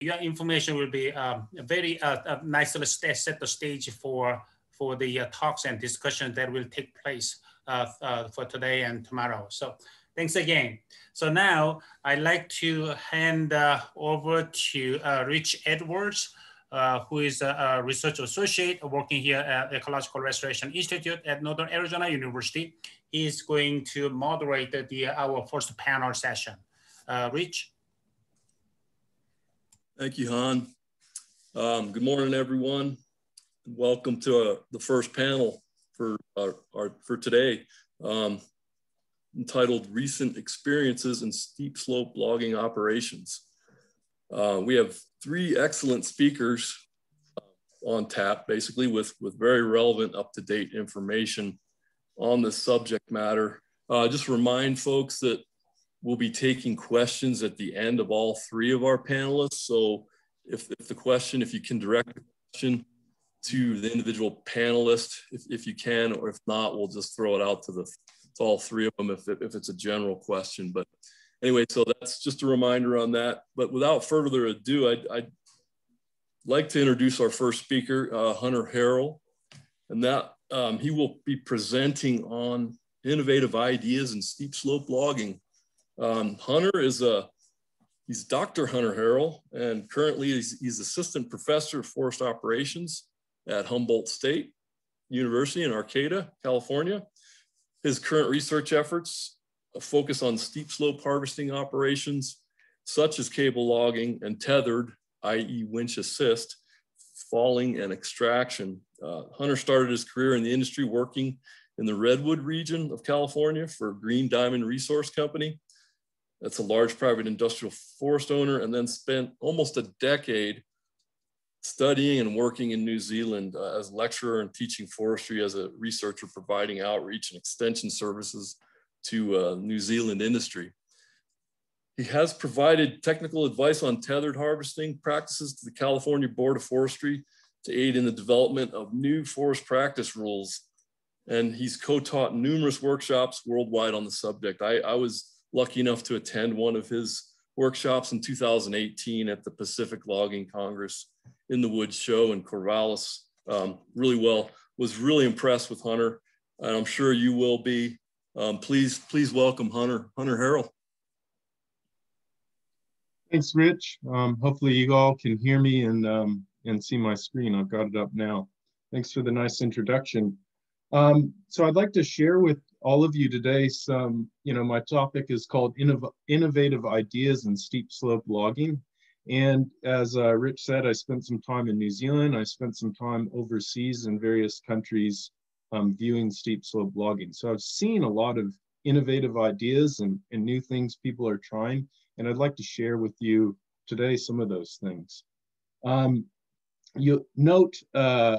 your information will be um, very uh, uh, nicely set the stage for for the uh, talks and discussions that will take place uh, uh, for today and tomorrow. So thanks again. So now I'd like to hand uh, over to Rich Edwards, who is a, research associate working here at Ecological Restoration Institute at Northern Arizona University. He's going to moderate the, our first panel session. Rich? Thank you, Han. Um, good morning, everyone. Welcome to uh, the first panel for our, our for today, um, entitled "Recent Experiences in Steep Slope Logging Operations." Uh, we have three excellent speakers uh, on tap, basically with with very relevant, up to date information on this subject matter. Uh, just remind folks that We'll be taking questions at the end of all three of our panelists. So if, if the question, if you can direct the question to the individual panelist, if, if you can, or if not, we'll just throw it out to the to all three of them if, if it's a general question. But anyway, so that's just a reminder on that. But without further ado, I'd, I'd like to introduce our first speaker, uh, Hunter Harrill, and that um, he will be presenting on innovative ideas in steep slope logging um, Hunter is a, he's Dr. Hunter Harrill, and currently he's, he's assistant professor of forest operations at Humboldt State University in Arcata, California. His current research efforts focus on steep slope harvesting operations, such as cable logging and tethered, i.e. winch assist, falling and extraction. Uh, Hunter started his career in the industry working in the Redwood region of California for Green Diamond Resource Company that's a large private industrial forest owner, and then spent almost a decade studying and working in New Zealand uh, as lecturer and teaching forestry as a researcher, providing outreach and extension services to uh, New Zealand industry. He has provided technical advice on tethered harvesting practices to the California Board of Forestry to aid in the development of new forest practice rules. And he's co-taught numerous workshops worldwide on the subject. I, I was lucky enough to attend one of his workshops in 2018 at the Pacific Logging Congress in the Woods Show in Corvallis. Um, really well, was really impressed with Hunter, and I'm sure you will be. Um, please, please welcome Hunter, Hunter Harrill. Thanks, Rich. Um, hopefully you all can hear me and, um, and see my screen. I've got it up now. Thanks for the nice introduction. Um, so I'd like to share with all of you today some, you know, my topic is called innov innovative ideas in steep slope logging. And as uh, Rich said, I spent some time in New Zealand. I spent some time overseas in various countries um, viewing steep slope logging. So I've seen a lot of innovative ideas and, and new things people are trying. And I'd like to share with you today some of those things. Um, you note uh,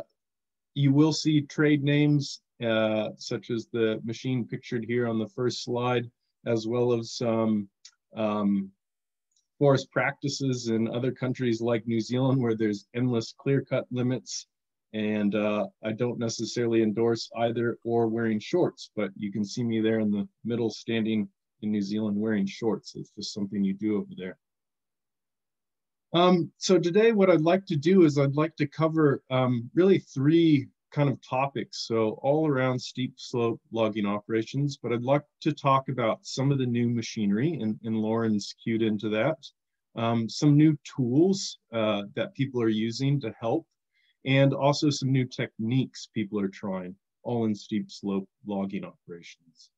you will see trade names uh, such as the machine pictured here on the first slide, as well as some um, forest practices in other countries like New Zealand where there's endless clear-cut limits. And uh, I don't necessarily endorse either or wearing shorts, but you can see me there in the middle standing in New Zealand wearing shorts. It's just something you do over there. Um, so today what I'd like to do is I'd like to cover um, really three kind of topics. So all around steep slope logging operations, but I'd like to talk about some of the new machinery and, and Lauren's cued into that. Um, some new tools uh, that people are using to help and also some new techniques people are trying all in steep slope logging operations.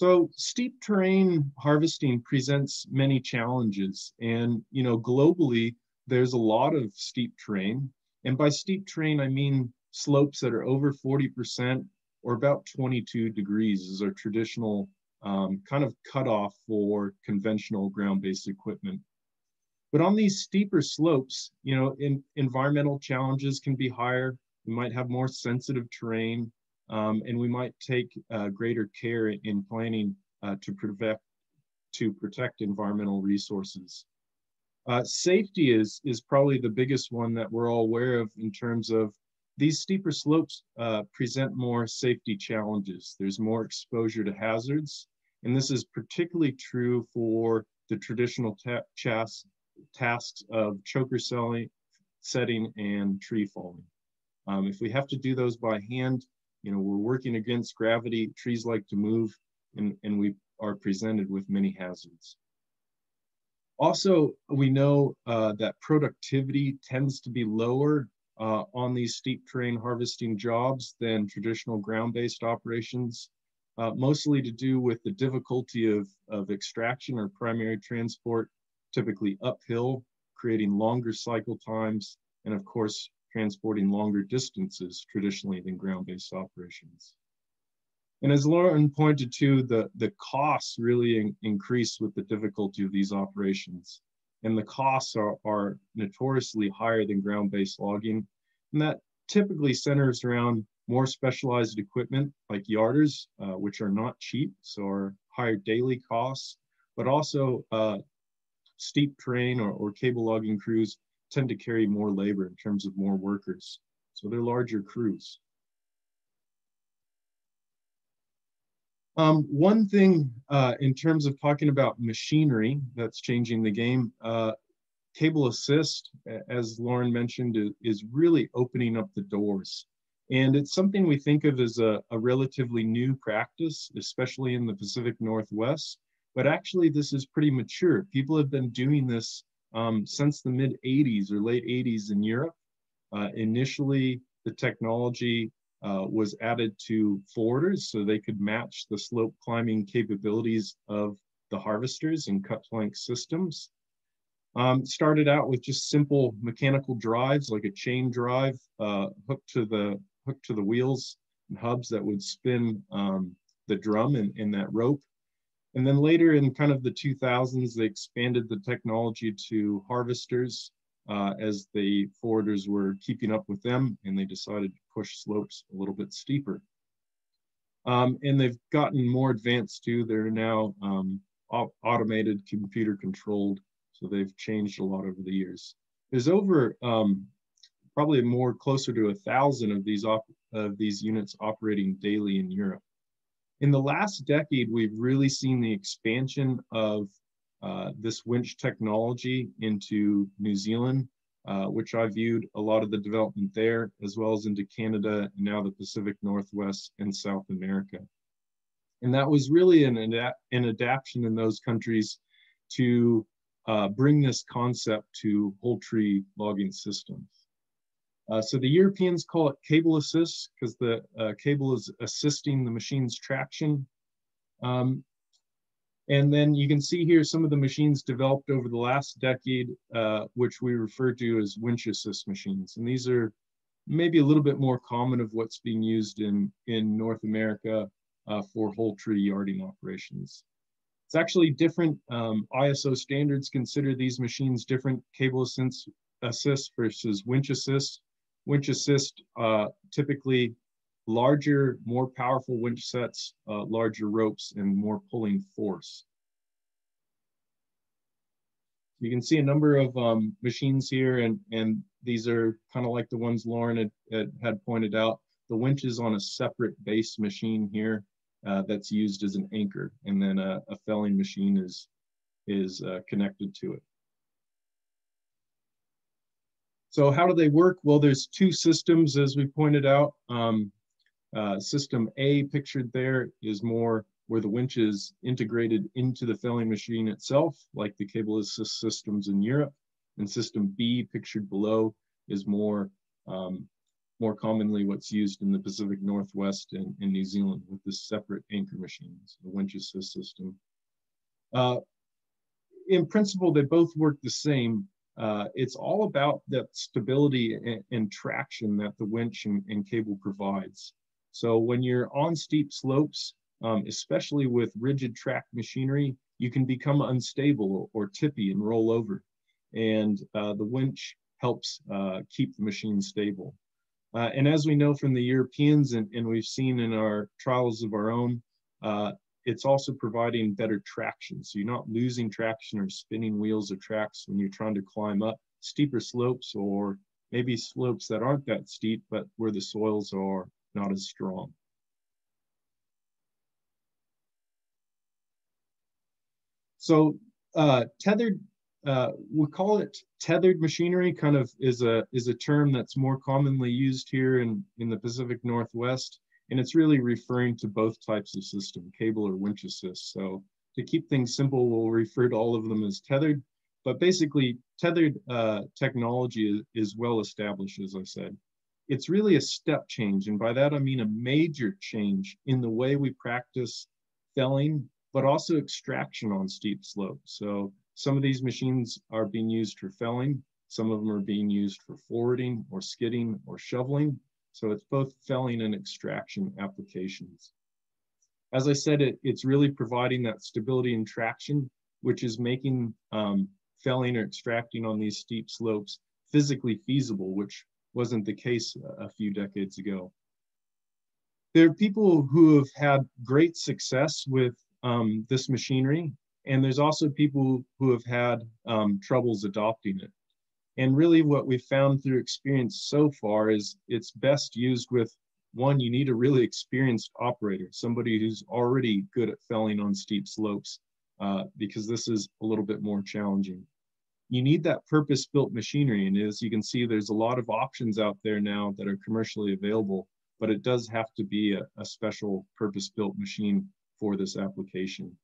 So steep terrain harvesting presents many challenges and, you know, globally, there's a lot of steep terrain. And by steep terrain, I mean slopes that are over 40% or about 22 degrees is our traditional um, kind of cutoff for conventional ground-based equipment. But on these steeper slopes, you know, in, environmental challenges can be higher. We might have more sensitive terrain. Um, and we might take uh, greater care in planning uh, to protect to protect environmental resources. Uh, safety is is probably the biggest one that we're all aware of in terms of these steeper slopes uh, present more safety challenges. There's more exposure to hazards, And this is particularly true for the traditional ta tasks of choker selling, setting and tree falling. Um, if we have to do those by hand, you know, we're working against gravity, trees like to move, and, and we are presented with many hazards. Also, we know uh, that productivity tends to be lower uh, on these steep terrain harvesting jobs than traditional ground-based operations, uh, mostly to do with the difficulty of, of extraction or primary transport, typically uphill, creating longer cycle times, and of course, transporting longer distances traditionally than ground-based operations. And as Lauren pointed to, the, the costs really in, increase with the difficulty of these operations. And the costs are, are notoriously higher than ground-based logging. And that typically centers around more specialized equipment like yarders, uh, which are not cheap, so are higher daily costs, but also uh, steep terrain or, or cable logging crews tend to carry more labor in terms of more workers. So they're larger crews. Um, one thing uh, in terms of talking about machinery that's changing the game, uh, cable assist, as Lauren mentioned, is really opening up the doors. And it's something we think of as a, a relatively new practice, especially in the Pacific Northwest. But actually, this is pretty mature. People have been doing this um, since the mid 80s or late 80s in Europe. Uh, initially, the technology uh, was added to forwarders so they could match the slope climbing capabilities of the harvesters and cut plank systems. Um, started out with just simple mechanical drives like a chain drive uh, hooked to the hooked to the wheels and hubs that would spin um, the drum in, in that rope. And then later in kind of the 2000s, they expanded the technology to harvesters uh, as the forwarders were keeping up with them and they decided to push slopes a little bit steeper. Um, and they've gotten more advanced too. They're now um, automated, computer controlled. So they've changed a lot over the years. There's over um, probably more closer to a thousand of these of these units operating daily in Europe. In the last decade, we've really seen the expansion of uh, this winch technology into New Zealand, uh, which I viewed a lot of the development there, as well as into Canada and now the Pacific Northwest and South America. And that was really an, adap an adaptation in those countries to uh, bring this concept to whole tree logging systems. Uh, so the Europeans call it cable assist because the uh, cable is assisting the machine's traction. Um, and then you can see here some of the machines developed over the last decade, uh, which we refer to as winch assist machines. And these are maybe a little bit more common of what's being used in, in North America uh, for whole tree yarding operations. It's actually different. Um, ISO standards consider these machines different cable assist, assist versus winch assist winch assist, uh, typically larger, more powerful winch sets, uh, larger ropes, and more pulling force. You can see a number of um, machines here, and, and these are kind of like the ones Lauren had, had, pointed out. The winch is on a separate base machine here uh, that's used as an anchor, and then a, a felling machine is, is uh, connected to it. So how do they work? Well, there's two systems, as we pointed out. Um, uh, system A pictured there is more where the winch is integrated into the felling machine itself, like the cable assist systems in Europe. And system B pictured below is more, um, more commonly what's used in the Pacific Northwest and, in New Zealand with the separate anchor machines, the winch assist system. Uh, in principle, they both work the same, uh, it's all about that stability and, and traction that the winch and, and, cable provides. So when you're on steep slopes, um, especially with rigid track machinery, you can become unstable or, tippy and roll over. And uh, the winch helps uh, keep the machine stable. Uh, and as we know from the Europeans and, and, we've seen in our trials of our own, uh, it's also providing better traction. So you're not losing traction or spinning wheels or tracks when you're trying to climb up steeper slopes or maybe slopes that aren't that steep, but where the soils are not as strong. So uh, tethered, uh, we call it tethered machinery kind of is a, is a term that's more commonly used here in, in the Pacific Northwest. And it's really referring to both types of system, cable or winch assist. So to keep things simple, we'll refer to all of them as tethered. But basically, tethered uh, technology is, is well established, as I said. It's really a step change. And by that, I mean a major change in the way we practice felling, but also extraction on steep slopes. So some of these machines are being used for felling. Some of them are being used for forwarding or skidding or shoveling. So it's both felling and extraction applications. As I said, it, it's really providing that stability and traction, which is making um, felling or extracting on these steep slopes physically feasible, which wasn't the case a few decades ago. There are people who have had great success with um, this machinery, and there's also people who have had um, troubles adopting it. And really what we've found through experience so far is it's best used with one, you need a really experienced operator, somebody who's already good at felling on steep slopes, uh, because this is a little bit more challenging. You need that purpose-built machinery, and as you can see, there's a lot of options out there now that are commercially available, but it does have to be a, a special purpose-built machine for this application.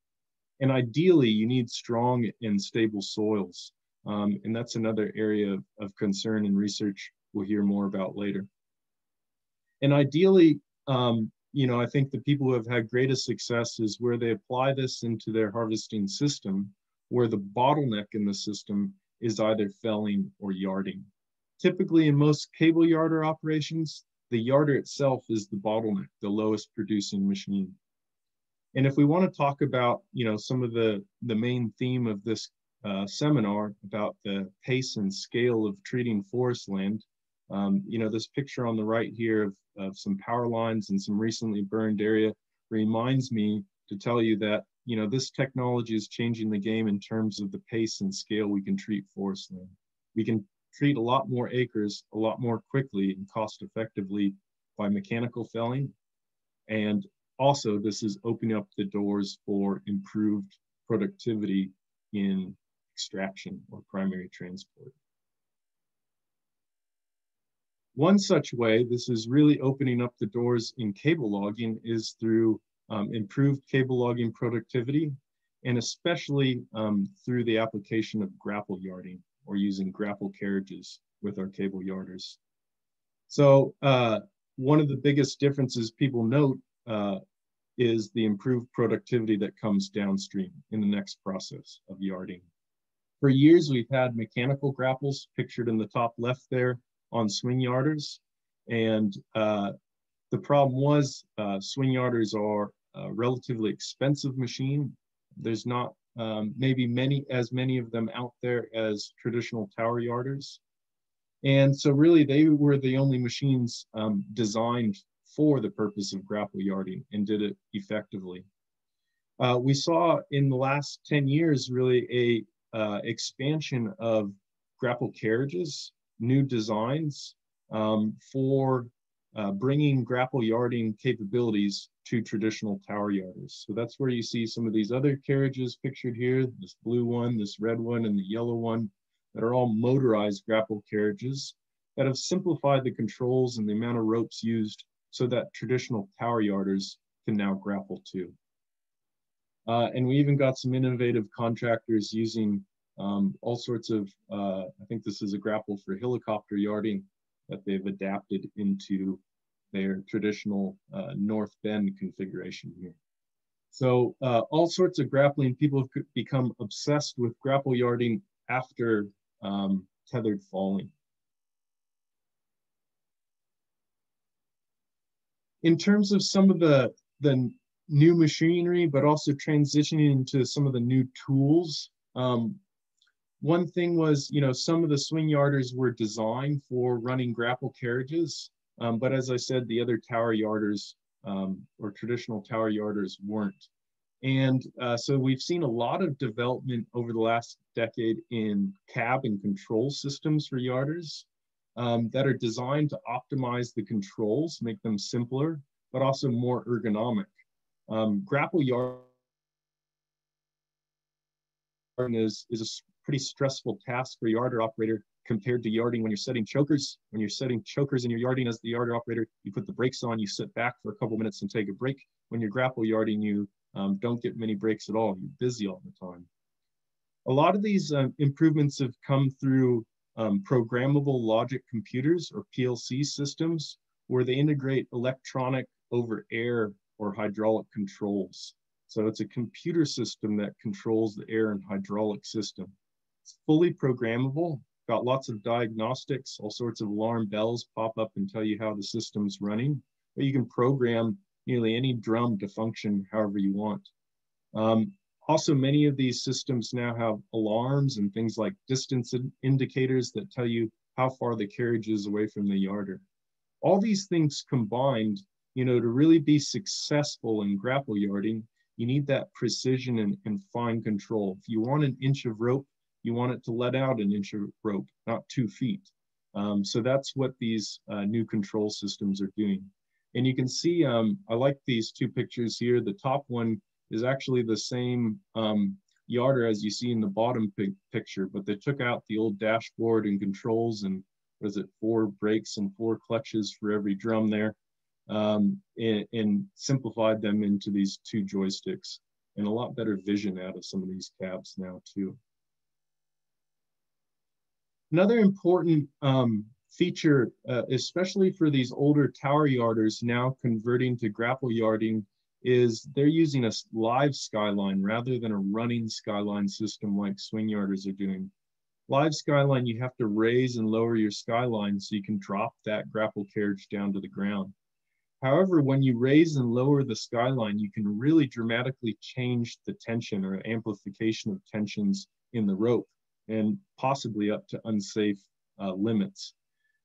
And ideally, you need strong and stable soils. Um, and that's another area of, of concern and research we'll hear more about later. And ideally, um, you know, I think the people who have had greatest success is where they apply this into their harvesting system, where the bottleneck in the system is either felling or yarding. Typically, in most cable yarder operations, the yarder itself is the bottleneck, the lowest producing machine. And if we want to talk about, you know, some of the, the main theme of this uh, seminar about the pace and scale of treating forest land. Um, you know, this picture on the right here of, of some power lines and some recently burned area reminds me to tell you that, you know, this technology is changing the game in terms of the pace and scale we can treat forest land. We can treat a lot more acres a lot more quickly and cost effectively by mechanical felling. And also this is opening up the doors for improved productivity in extraction or primary transport. One such way, this is really opening up the doors in cable logging, is through um, improved cable logging productivity, and especially um, through the application of grapple yarding or using grapple carriages with our cable yarders. So uh, one of the biggest differences people note uh, is the improved productivity that comes downstream in the next process of yarding. For years, we've had mechanical grapples pictured in the top left there on swing yarders. And uh, the problem was uh, swing yarders are a relatively expensive machine. There's not um, maybe many as many of them out there as traditional tower yarders. And so really they were the only machines um, designed for the purpose of grapple yarding and did it effectively. Uh, we saw in the last 10 years really a uh, expansion of grapple carriages, new designs um, for uh, bringing grapple yarding capabilities to traditional tower yarders. So that's where you see some of these other carriages pictured here, this blue one, this red one, and the yellow one, that are all motorized grapple carriages that have simplified the controls and the amount of ropes used so that traditional tower yarders can now grapple too. Uh, and we even got some innovative contractors using um, all sorts of, uh, I think this is a grapple for helicopter yarding that they've adapted into their traditional uh, North Bend configuration here. So uh, all sorts of grappling, people have become obsessed with grapple yarding after um, tethered falling. In terms of some of the, the new machinery, but also transitioning into some of the new tools. Um, one thing was, you know, some of the swing yarders were designed for running grapple carriages, um, but as I said, the other tower yarders um, or traditional tower yarders weren't. And uh, so we've seen a lot of development over the last decade in cab and control systems for yarders um, that are designed to optimize the controls, make them simpler, but also more ergonomic. Um, grapple yard is, is a pretty stressful task for a yarder operator compared to yarding when you're setting chokers. When you're setting chokers and you're yarding as the yarder operator, you put the brakes on, you sit back for a couple minutes and take a break. When you're grapple yarding, you um, don't get many breaks at all. You're busy all the time. A lot of these um, improvements have come through um, programmable logic computers or PLC systems where they integrate electronic over air or hydraulic controls. So it's a computer system that controls the air and hydraulic system. It's fully programmable, got lots of diagnostics, all sorts of alarm bells pop up and tell you how the system's running, but you can program nearly any drum to function however you want. Um, also, many of these systems now have alarms and things like distance indicators that tell you how far the carriage is away from the yarder. All these things combined, you know, to really be successful in grapple yarding, you need that precision and, and fine control. If you want an inch of rope, you want it to let out an inch of rope, not two feet. Um, so that's what these uh, new control systems are doing. And you can see, um, I like these two pictures here. The top one is actually the same um, yarder as you see in the bottom picture, but they took out the old dashboard and controls and was it four brakes and four clutches for every drum there um, and, and, simplified them into these two joysticks and a lot better vision out of some of these cabs now too. Another important um, feature, uh, especially for these older tower yarders now converting to grapple yarding is they're using a live skyline rather than a running skyline system like swing yarders are doing. Live skyline, you have to raise and lower your skyline so you can drop that grapple carriage down to the ground. However, when you raise and lower the skyline, you can really dramatically change the tension or amplification of tensions in the rope and possibly up to unsafe uh, limits.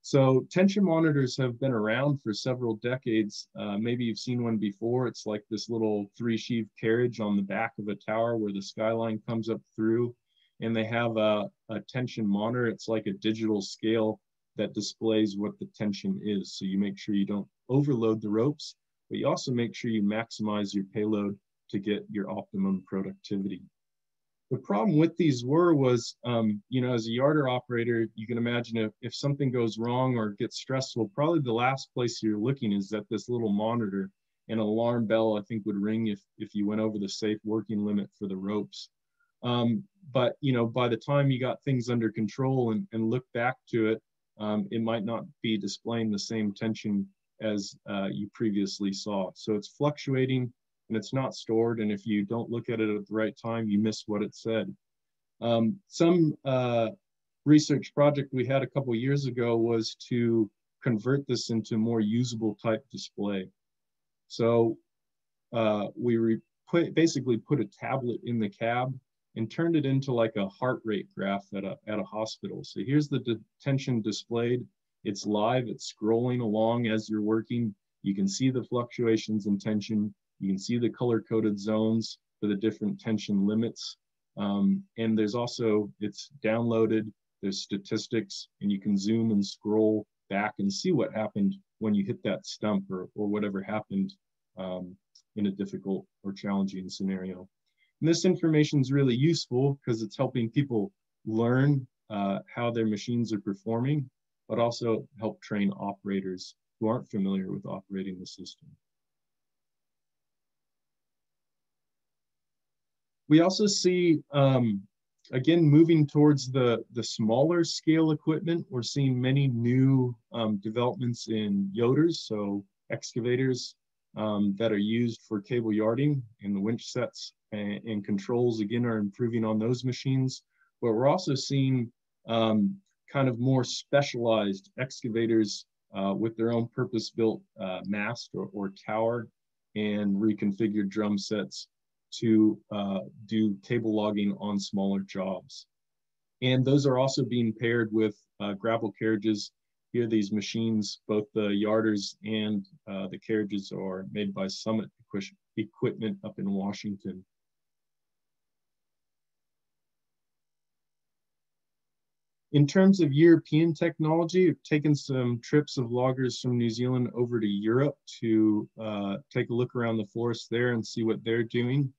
So tension monitors have been around for several decades. Uh, maybe you've seen one before. It's like this little three sheave carriage on the back of a tower where the skyline comes up through and they have a, a tension monitor. It's like a digital scale that displays what the tension is. So you make sure you don't overload the ropes, but you also make sure you maximize your payload to get your optimum productivity. The problem with these were was, um, you know, as a yarder operator, you can imagine if, if something goes wrong or gets stressful, probably the last place you're looking is at this little monitor. An alarm bell, I think, would ring if, if you went over the safe working limit for the ropes. Um, but, you know, by the time you got things under control and, and look back to it, um, it might not be displaying the same tension as uh, you previously saw. So it's fluctuating and it's not stored. And if you don't look at it at the right time, you miss what it said. Um, some uh, research project we had a couple years ago was to convert this into more usable type display. So uh, we put, basically put a tablet in the cab and turned it into like a heart rate graph at a, at a hospital. So here's the detention displayed. It's live, it's scrolling along as you're working. You can see the fluctuations in tension. You can see the color-coded zones for the different tension limits. Um, and there's also, it's downloaded, there's statistics, and you can zoom and scroll back and see what happened when you hit that stump or, or whatever happened um, in a difficult or challenging scenario. And this information is really useful because it's helping people learn uh, how their machines are performing, but also help train operators who aren't familiar with operating the system. We also see, um, again, moving towards the, the smaller scale equipment, we're seeing many new um, developments in yoders, so excavators um, that are used for cable yarding and the winch sets and, and, controls, again, are improving on those machines. But we're also seeing um, kind of more specialized excavators uh, with their own purpose-built uh, mast or, or tower and reconfigured drum sets to uh, do cable logging on smaller jobs. And those are also being paired with uh, grapple carriages. Here, these machines, both the yarders and uh, the carriages are made by Summit Equipment up in Washington. In terms of European technology, I've taken some trips of loggers from New Zealand over to Europe to uh, take a look around the forest there and see what they're doing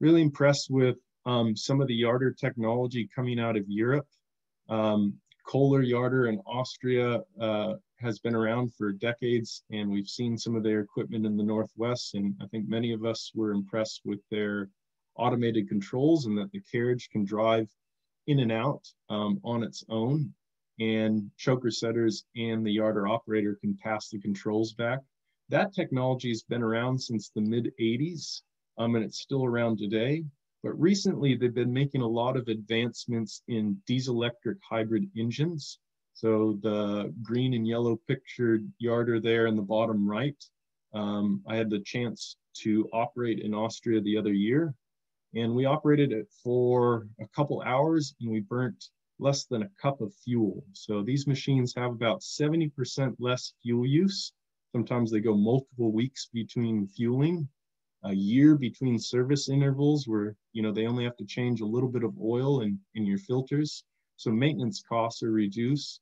really impressed with um, some of the yarder technology coming out of Europe. Um, Koller yarder in Austria uh, has been around for decades, and we've seen some of their equipment in the Northwest. And I think many of us were impressed with their automated controls and that the carriage can drive in and out um, on its own. And choker setters and the yarder operator can pass the controls back. That technology has been around since the mid 80s, um, and it's still around today. But recently, they've been making a lot of advancements in diesel electric hybrid engines. So the green and yellow pictured yarder there in the bottom right, um, I had the chance to operate in Austria the other year. And we operated it for a couple hours and we burnt less than a cup of fuel. So these machines have about 70% less fuel use. Sometimes they go multiple weeks between fueling a year between service intervals where you know they only have to change a little bit of oil in, in your filters so maintenance costs are reduced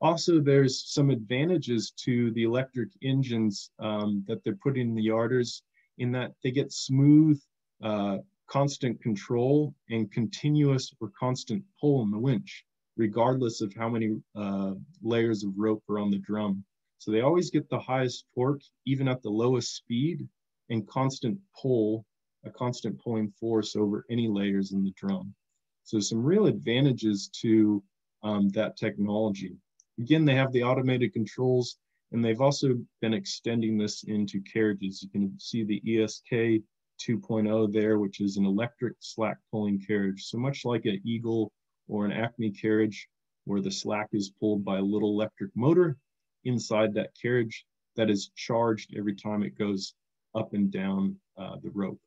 also there's some advantages to the electric engines um, that they're putting in the yarders in that they get smooth uh, constant control and continuous or constant pull in the winch regardless of how many uh, layers of rope are on the drum so they always get the highest torque even at the lowest speed and constant pull, a constant pulling force over any layers in the drum. So some real advantages to um, that technology. Again, they have the automated controls and they've also been extending this into carriages. You can see the ESK 2.0 there, which is an electric slack pulling carriage. So much like an Eagle or an Acme carriage, where the slack is pulled by a little electric motor inside that carriage that is charged every time it goes up and down uh, the rope.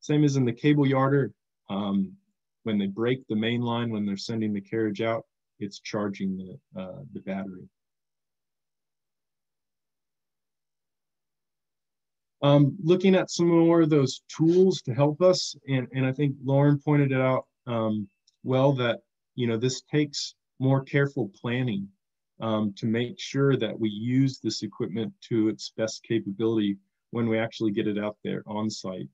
Same as in the cable yarder, um, when they brake the main line, when they're sending the carriage out, it's charging the, uh, the battery. Um, looking at some more of those tools to help us, and, and I think Lauren pointed it out um, well that, you know, this takes more careful planning um, to make sure that we use this equipment to its best capability when we actually get it out there on site.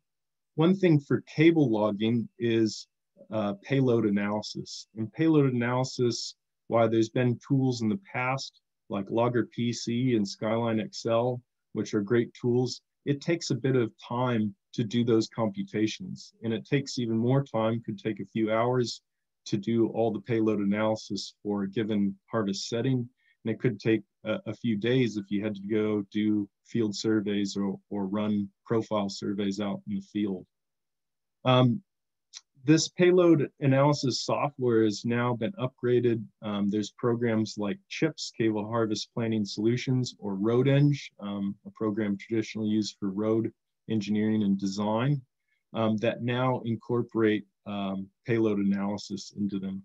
One thing for cable logging is uh, payload analysis. And payload analysis, while there's been tools in the past like Logger PC and SkylineXL, which are great tools, it takes a bit of time to do those computations. And it takes even more time, could take a few hours to do all the payload analysis for a given harvest setting. And it could take a, a few days if you had to go do field surveys or, or run profile surveys out in the field. Um, this payload analysis software has now been upgraded. Um, there's programs like CHIPS, Cable Harvest Planning Solutions, or RoadEng, um, a program traditionally used for road engineering and design, um, that now incorporate um, payload analysis into them.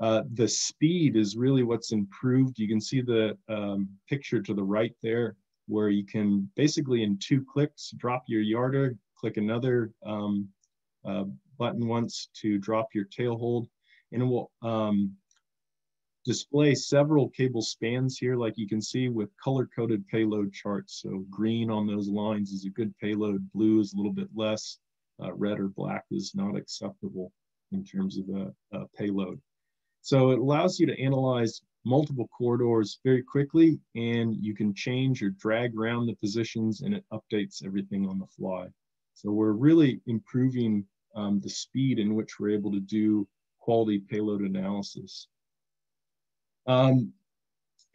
Uh, the speed is really what's improved. You can see the um, picture to the right there, where you can basically in two clicks drop your yarder, click another um, uh, button once to drop your tail hold, and it will um, display several cable spans here, like you can see with color-coded payload charts. So green on those lines is a good payload, blue is a little bit less, uh, red or black is not acceptable in terms of a, a payload. So it allows you to analyze multiple corridors very quickly and you can change or drag around the positions and it updates everything on the fly. So we're really improving um, the speed in which we're able to do quality payload analysis. Um,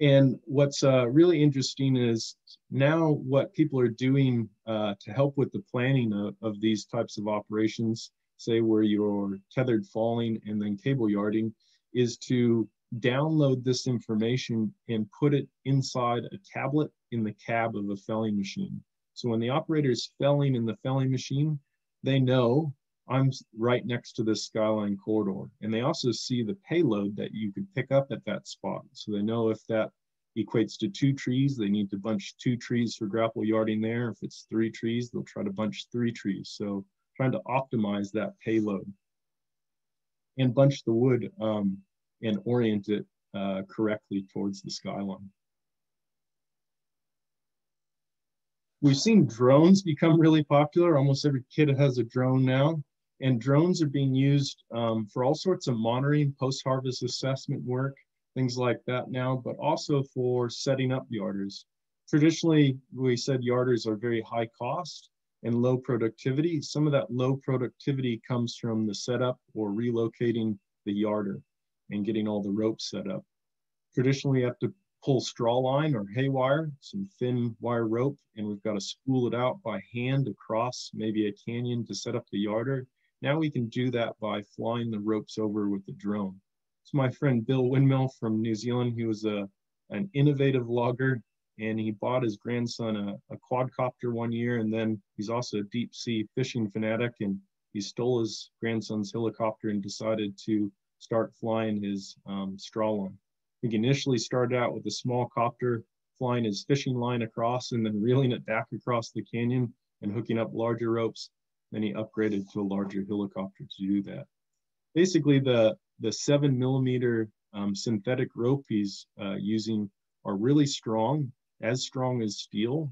and what's uh, really interesting is now what people are doing uh, to help with the planning of, of these types of operations, say where you're tethered falling and then cable yarding, is to download this information and put it inside a tablet in the cab of a felling machine. So when the operator is felling in the felling machine, they know I'm right next to this skyline corridor. And they also see the payload that you could pick up at that spot. So they know if that equates to two trees, they need to bunch two trees for grapple yarding there. If it's three trees, they'll try to bunch three trees. So trying to optimize that payload and bunch the wood um, and orient it uh, correctly towards the skyline. We've seen drones become really popular. Almost every kid has a drone now. And drones are being used um, for all sorts of monitoring, post-harvest assessment work, things like that now, but also for setting up yarders. Traditionally, we said yarders are very high cost and low productivity. Some of that low productivity comes from the setup or relocating the yarder and getting all the ropes set up. Traditionally, you have to pull straw line or hay wire, some thin wire rope, and we've got to spool it out by hand across maybe a canyon to set up the yarder. Now we can do that by flying the ropes over with the drone. So my friend Bill Windmill from New Zealand, he was a, an innovative logger and he bought his grandson a, a quadcopter one year and then he's also a deep sea fishing fanatic and he stole his grandson's helicopter and decided to start flying his um, straw line. He initially started out with a small copter, flying his fishing line across and then reeling it back across the canyon and hooking up larger ropes. Then he upgraded to a larger helicopter to do that. Basically, the, the seven millimeter um, synthetic rope he's uh, using are really strong, as strong as steel,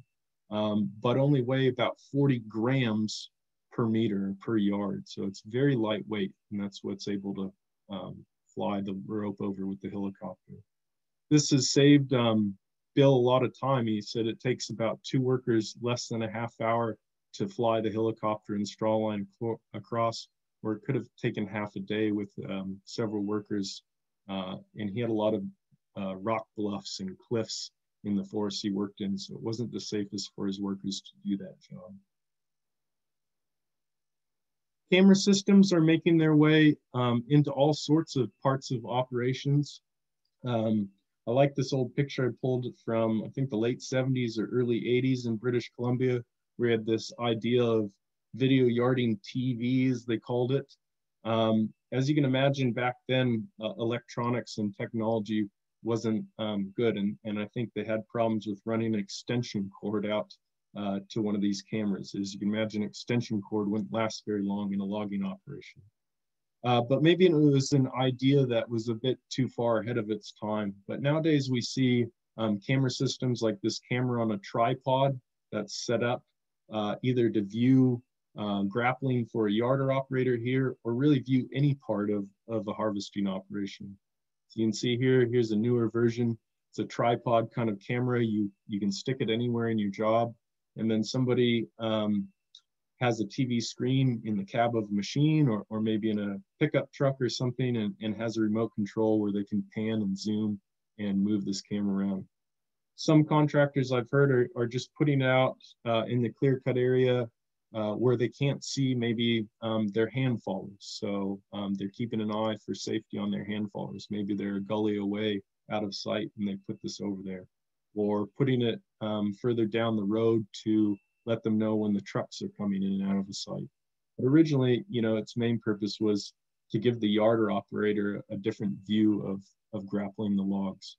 um, but only weigh about 40 grams per meter per yard. So it's very lightweight, and that's what's able to um, fly the rope over with the helicopter. This has saved um, Bill a lot of time. He said it takes about two workers less than a half hour to fly the helicopter and straw line across, or it could have taken half a day with um, several workers. Uh, and he had a lot of uh, rock bluffs and cliffs in the forest he worked in, so it wasn't the safest for his workers to do that job. Camera systems are making their way um, into all sorts of parts of operations. Um, I like this old picture I pulled from, I think the late 70s or early 80s in British Columbia. We had this idea of video yarding TVs, they called it. Um, as you can imagine, back then, uh, electronics and technology wasn't um, good. And, and I think they had problems with running an extension cord out uh, to one of these cameras. As you can imagine, extension cord wouldn't last very long in a logging operation. Uh, but maybe it was an idea that was a bit too far ahead of its time. But nowadays we see um, camera systems like this camera on a tripod that's set up uh, either to view um, grappling for a yarder operator here or really view any part of, of a harvesting operation. So you can see here, here's a newer version. It's a tripod kind of camera. You, you can stick it anywhere in your job and then somebody um, has a TV screen in the cab of a machine or, or maybe in a pickup truck or something and, and has a remote control where they can pan and zoom and move this camera around. Some contractors I've heard are, are just putting out uh, in the clear cut area uh, where they can't see maybe um, their hand fallers. So um, they're keeping an eye for safety on their hand fallers. Maybe they're a gully away out of sight and they put this over there or putting it um, further down the road to let them know when the trucks are coming in and out of the site. But originally, you know, its main purpose was to give the yarder operator a different view of, of grappling the logs.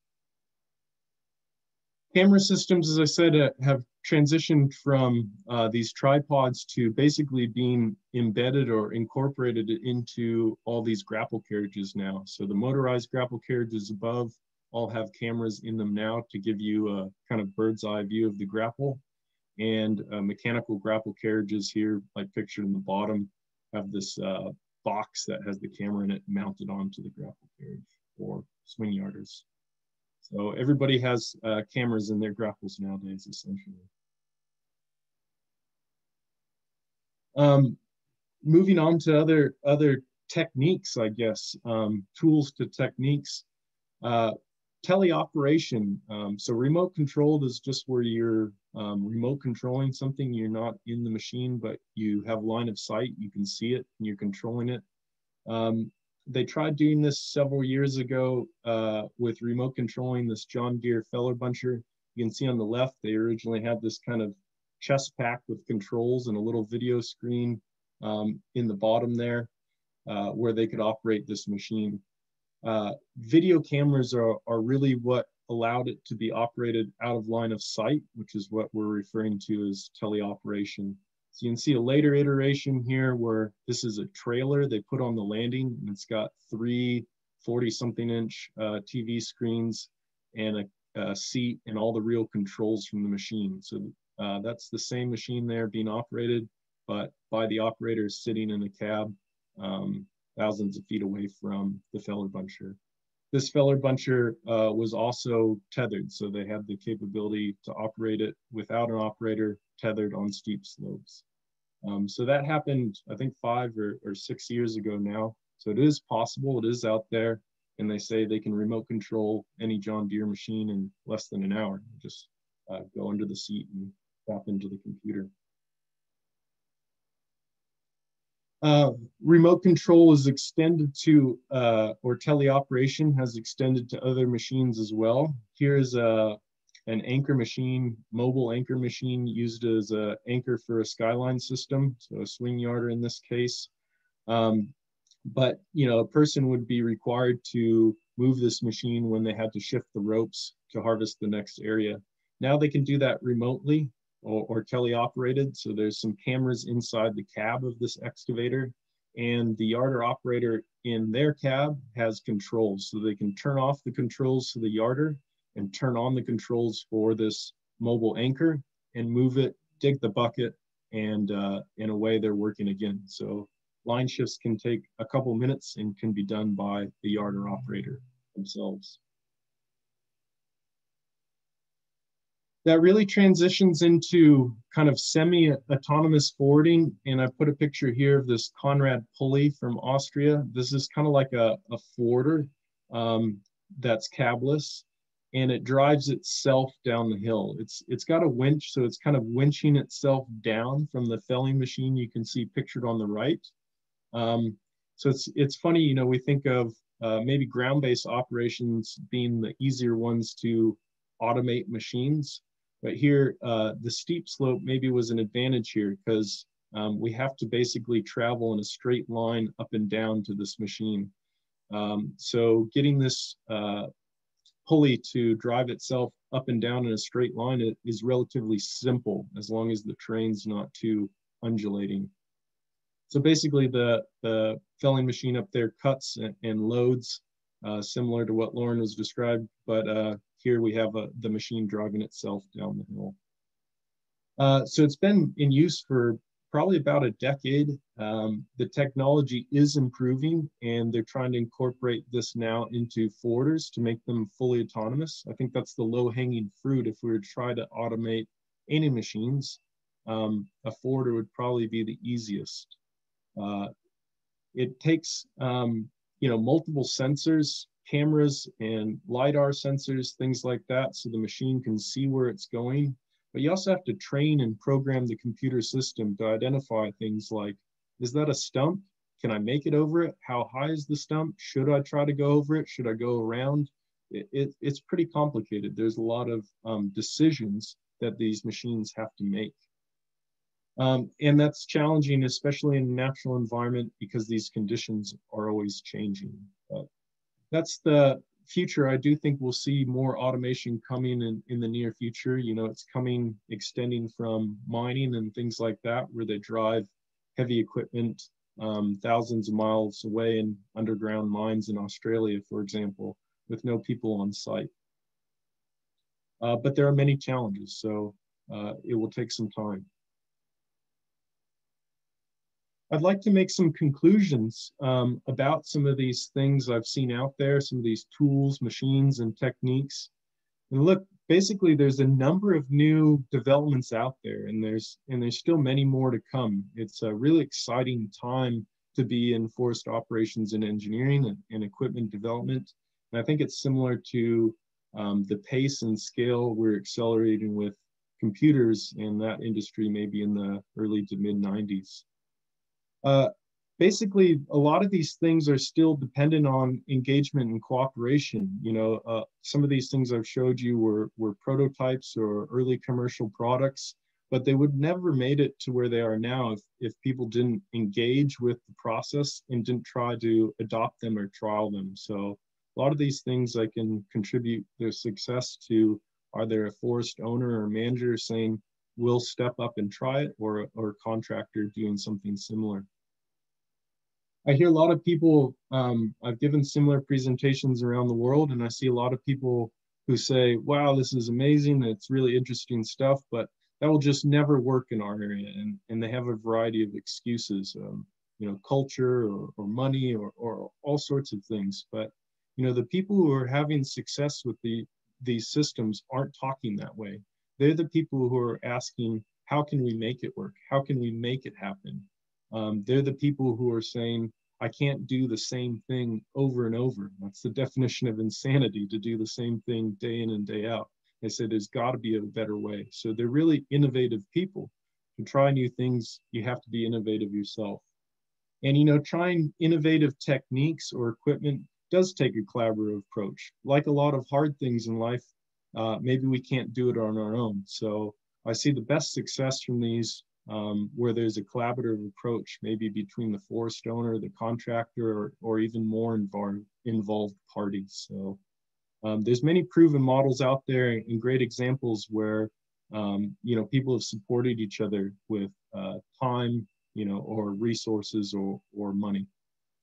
Camera systems, as I said, uh, have transitioned from uh, these tripods to basically being embedded or incorporated into all these grapple carriages now. So the motorized grapple carriages above all have cameras in them now to give you a kind of bird's eye view of the grapple. And uh, mechanical grapple carriages here, like pictured in the bottom, have this uh, box that has the camera in it mounted onto the grapple carriage for swing yarders. So everybody has uh, cameras in their grapples nowadays, essentially. Um, moving on to other other techniques, I guess, um, tools to techniques. Uh, teleoperation. Um, so remote controlled is just where you're um, remote controlling something. You're not in the machine, but you have line of sight. You can see it and you're controlling it. Um, they tried doing this several years ago uh, with remote controlling this John Deere feller buncher. You can see on the left, they originally had this kind of chest pack with controls and a little video screen um, in the bottom there uh, where they could operate this machine. Uh, video cameras are, are really what allowed it to be operated out of line of sight, which is what we're referring to as teleoperation. So you can see a later iteration here where this is a trailer they put on the landing and it's got three 40 something inch uh, TV screens and a, a, seat and all the real controls from the machine. So uh, that's the same machine there being operated. but by the operators sitting in a cab um, thousands of feet away from the feller buncher. This feller buncher uh, was also tethered, so they had the capability to operate it without an operator tethered on steep slopes. Um, so that happened, I think, five or, or six years ago now. So it is possible, it is out there, and they say they can remote control any John Deere machine in less than an hour. Just uh, go under the seat and tap into the computer. Uh, remote control is extended to, uh, or teleoperation has extended to other machines as well. Here's a, an anchor machine, mobile anchor machine used as an anchor for a skyline system, so a swing yarder in this case. Um, but you know, a person would be required to move this machine when they had to shift the ropes to harvest the next area. Now they can do that remotely or, or teleoperated. So there's some cameras inside the cab of this excavator and the yarder operator in their cab has controls. So they can turn off the controls to the yarder and turn on the controls for this mobile anchor and move it, dig the bucket, and uh, in a way they're working again. So line shifts can take a couple minutes and can be done by the yarder operator themselves. That really transitions into kind of semi-autonomous forwarding. And I put a picture here of this Konrad Pully from Austria. This is kind of like a, a forwarder um, that's cabless and it drives itself down the hill. It's It's got a winch, so it's kind of winching itself down from the felling machine you can see pictured on the right. Um, so it's, it's funny, you know, we think of uh, maybe ground-based operations being the easier ones to automate machines. But here, uh, the steep slope maybe was an advantage here because um, we have to basically travel in a straight line up and down to this machine. Um, so getting this uh, Pully to drive itself up and down in a straight line is relatively simple as long as the terrain's not too undulating. So basically the, the felling machine up there cuts and, and loads uh, similar to what Lauren was described, but uh, here we have uh, the machine driving itself down the hill. Uh, so it's been in use for probably about a decade. Um, the technology is improving and they're trying to incorporate this now into forwarders to make them fully autonomous. I think that's the low hanging fruit. If we were to try to automate any machines, um, a forwarder would probably be the easiest. Uh, it takes, um, you know, multiple sensors cameras and LiDAR sensors, things like that, so the machine can see where it's going. But you also have to train and program the computer system to identify things like, is that a stump? Can I make it over it? How high is the stump? Should I try to go over it? Should I go around? It, it, it's pretty complicated. There's a lot of um, decisions that these machines have to make. Um, and that's challenging, especially in a natural environment, because these conditions are always changing. But that's the future. I do think we'll see more automation coming in, in the near future. You know, it's coming, extending from mining and things like that, where they drive heavy equipment um, thousands of miles away in underground mines in Australia, for example, with no people on site. Uh, but there are many challenges, so uh, it will take some time. I'd like to make some conclusions um, about some of these things I've seen out there, some of these tools, machines, and techniques. And look, basically, there's a number of new developments out there, and there's and there's still many more to come. It's a really exciting time to be in forest operations and engineering and, and equipment development. And I think it's similar to um, the pace and scale we're accelerating with computers in that industry, maybe in the early to mid 90s. Uh, basically, a lot of these things are still dependent on engagement and cooperation. You know, uh, some of these things I've showed you were, were prototypes or early commercial products, but they would never made it to where they are now if, if people didn't engage with the process and didn't try to adopt them or trial them. So a lot of these things I can contribute their success to are there a forest owner or manager saying, will step up and try it or, or a contractor doing something similar. I hear a lot of people, um, I've given similar presentations around the world and I see a lot of people who say, wow, this is amazing. It's really interesting stuff, but that will just never work in our area. And, and they have a variety of excuses, um, you know, culture or, or money or, or all sorts of things. But, you know, the people who are having success with the, these systems aren't talking that way. They're the people who are asking, how can we make it work? How can we make it happen? Um, they're the people who are saying, I can't do the same thing over and over. That's the definition of insanity to do the same thing day in and day out. They said there's got to be a better way. So they're really innovative people. To try new things, you have to be innovative yourself. And you know, trying innovative techniques or equipment does take a collaborative approach. Like a lot of hard things in life, uh, maybe we can't do it on our own. So I see the best success from these um, where there's a collaborative approach, maybe between the forest owner, the contractor, or, or even more involved, involved parties. So um, there's many proven models out there and great examples where um, you know people have supported each other with uh, time, you know, or resources or or money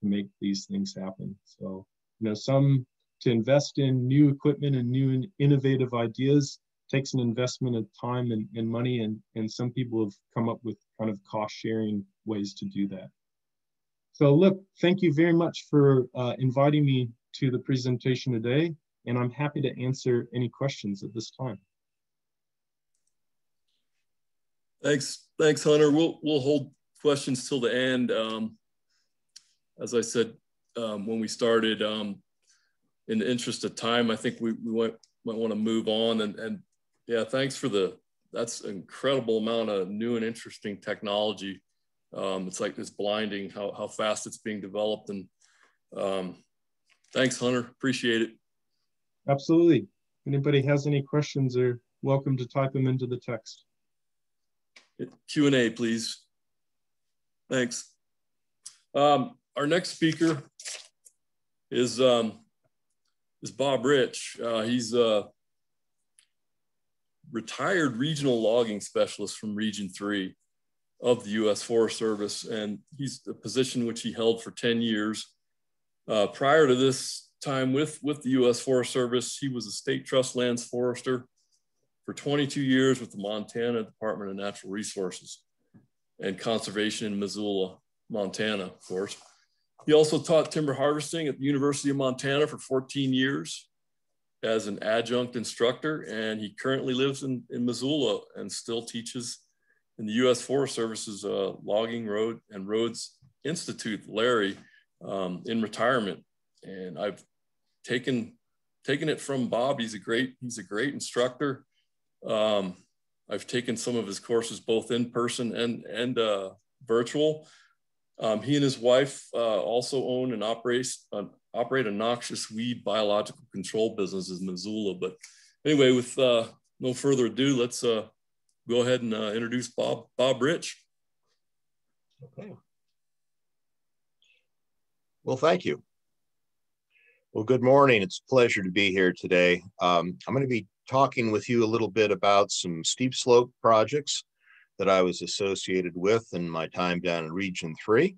to make these things happen. So you know, some to invest in new equipment and new innovative ideas takes an investment of time and, and money and, and some people have come up with kind of cost sharing ways to do that. So look, thank you very much for uh, inviting me to the presentation today and I'm happy to answer any questions at this time. Thanks, thanks, Hunter. We'll we'll hold questions till the end. Um, as I said um, when we started, um, in the interest of time, I think we, we might, might want to move on. And, and yeah, thanks for the that's incredible amount of new and interesting technology. Um, it's like it's blinding how how fast it's being developed. And um, thanks, Hunter. Appreciate it. Absolutely. Anybody has any questions, they're welcome to type them into the text. Q&A, please. Thanks. Um, our next speaker is, um, is Bob Rich. Uh, he's a retired regional logging specialist from Region 3 of the U.S. Forest Service, and he's a position which he held for 10 years. Uh, prior to this time with, with the U.S. Forest Service. He was a state trust lands forester for 22 years with the Montana Department of Natural Resources and Conservation in Missoula, Montana, of course. He also taught timber harvesting at the University of Montana for 14 years as an adjunct instructor, and he currently lives in, in Missoula and still teaches in the U.S. Forest Service's uh, Logging Road and Roads Institute, Larry, um, in retirement and I've taken taken it from Bob. He's a great he's a great instructor. Um, I've taken some of his courses both in person and and uh, virtual. Um, he and his wife uh, also own and operate uh, operate a noxious weed biological control business in Missoula. But anyway, with uh, no further ado, let's uh, go ahead and uh, introduce Bob Bob Rich. Okay. Well, thank you. Well, good morning. It's a pleasure to be here today. Um, I'm going to be talking with you a little bit about some steep slope projects that I was associated with in my time down in Region 3.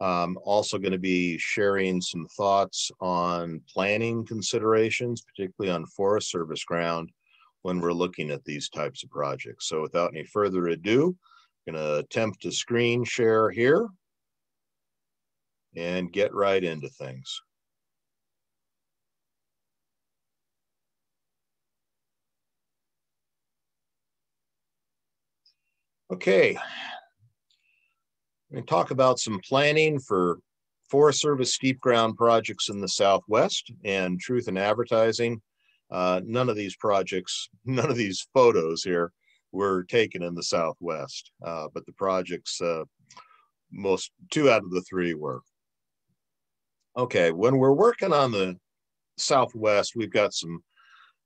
I'm also going to be sharing some thoughts on planning considerations, particularly on Forest Service ground when we're looking at these types of projects. So without any further ado, I'm going to attempt to screen share here and get right into things. Okay. To talk about some planning for Forest Service steep ground projects in the Southwest and truth in advertising. Uh, none of these projects, none of these photos here were taken in the Southwest, uh, but the projects, uh, most two out of the three were. Okay, when we're working on the Southwest, we've got some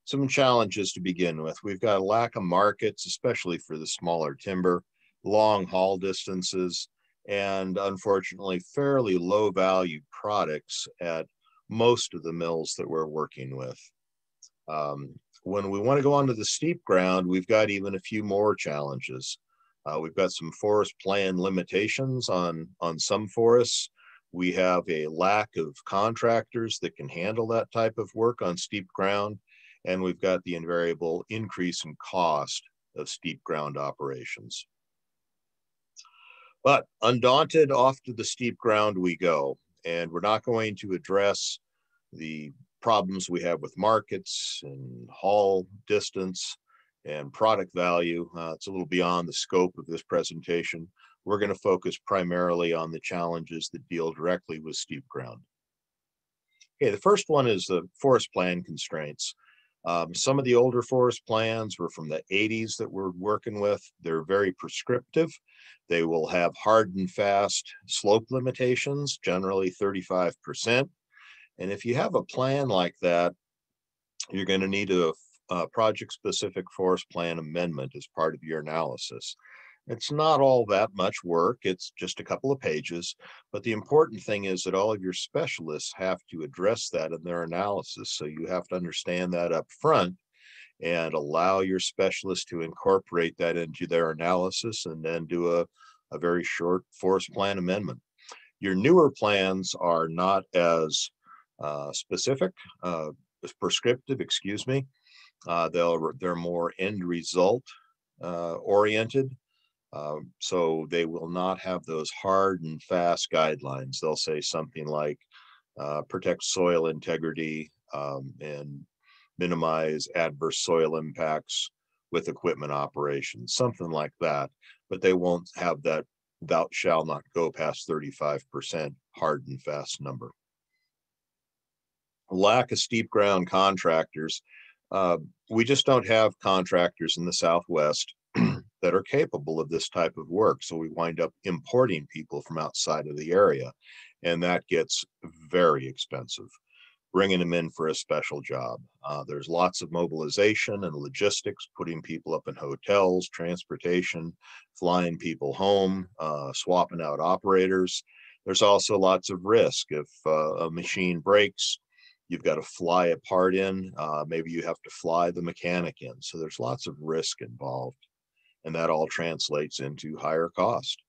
some challenges to begin with. We've got a lack of markets, especially for the smaller timber, long haul distances, and unfortunately, fairly low value products at most of the mills that we're working with. Um, when we want to go onto the steep ground, we've got even a few more challenges. Uh, we've got some forest plan limitations on, on some forests. We have a lack of contractors that can handle that type of work on steep ground and we've got the invariable increase in cost of steep ground operations. But undaunted, off to the steep ground we go. And we're not going to address the problems we have with markets and haul distance and product value. Uh, it's a little beyond the scope of this presentation. We're going to focus primarily on the challenges that deal directly with steep ground. Okay, the first one is the forest plan constraints. Um, some of the older forest plans were from the 80s that we're working with. They're very prescriptive. They will have hard and fast slope limitations, generally 35%. And if you have a plan like that, you're going to need a, a project-specific forest plan amendment as part of your analysis. It's not all that much work. It's just a couple of pages. But the important thing is that all of your specialists have to address that in their analysis. So you have to understand that up front and allow your specialist to incorporate that into their analysis and then do a, a very short forest plan amendment. Your newer plans are not as uh, specific, uh, prescriptive, excuse me. Uh, they'll, they're more end result uh, oriented. Um, so they will not have those hard and fast guidelines. They'll say something like uh, protect soil integrity um, and minimize adverse soil impacts with equipment operations, something like that. But they won't have that thou shall not go past 35% hard and fast number. Lack of steep ground contractors. Uh, we just don't have contractors in the Southwest that are capable of this type of work. So we wind up importing people from outside of the area, and that gets very expensive. Bringing them in for a special job. Uh, there's lots of mobilization and logistics, putting people up in hotels, transportation, flying people home, uh, swapping out operators. There's also lots of risk. If uh, a machine breaks, you've got to fly a part in. Uh, maybe you have to fly the mechanic in. So there's lots of risk involved and that all translates into higher cost.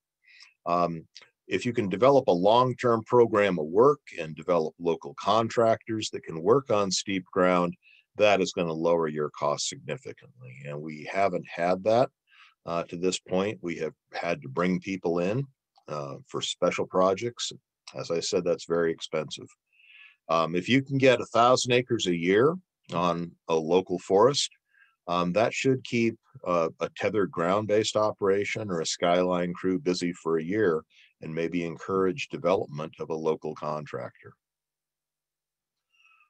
Um, if you can develop a long-term program of work and develop local contractors that can work on steep ground, that is going to lower your cost significantly. And we haven't had that uh, to this point. We have had to bring people in uh, for special projects. As I said, that's very expensive. Um, if you can get a thousand acres a year on a local forest, um, that should keep a tethered ground-based operation or a skyline crew busy for a year and maybe encourage development of a local contractor.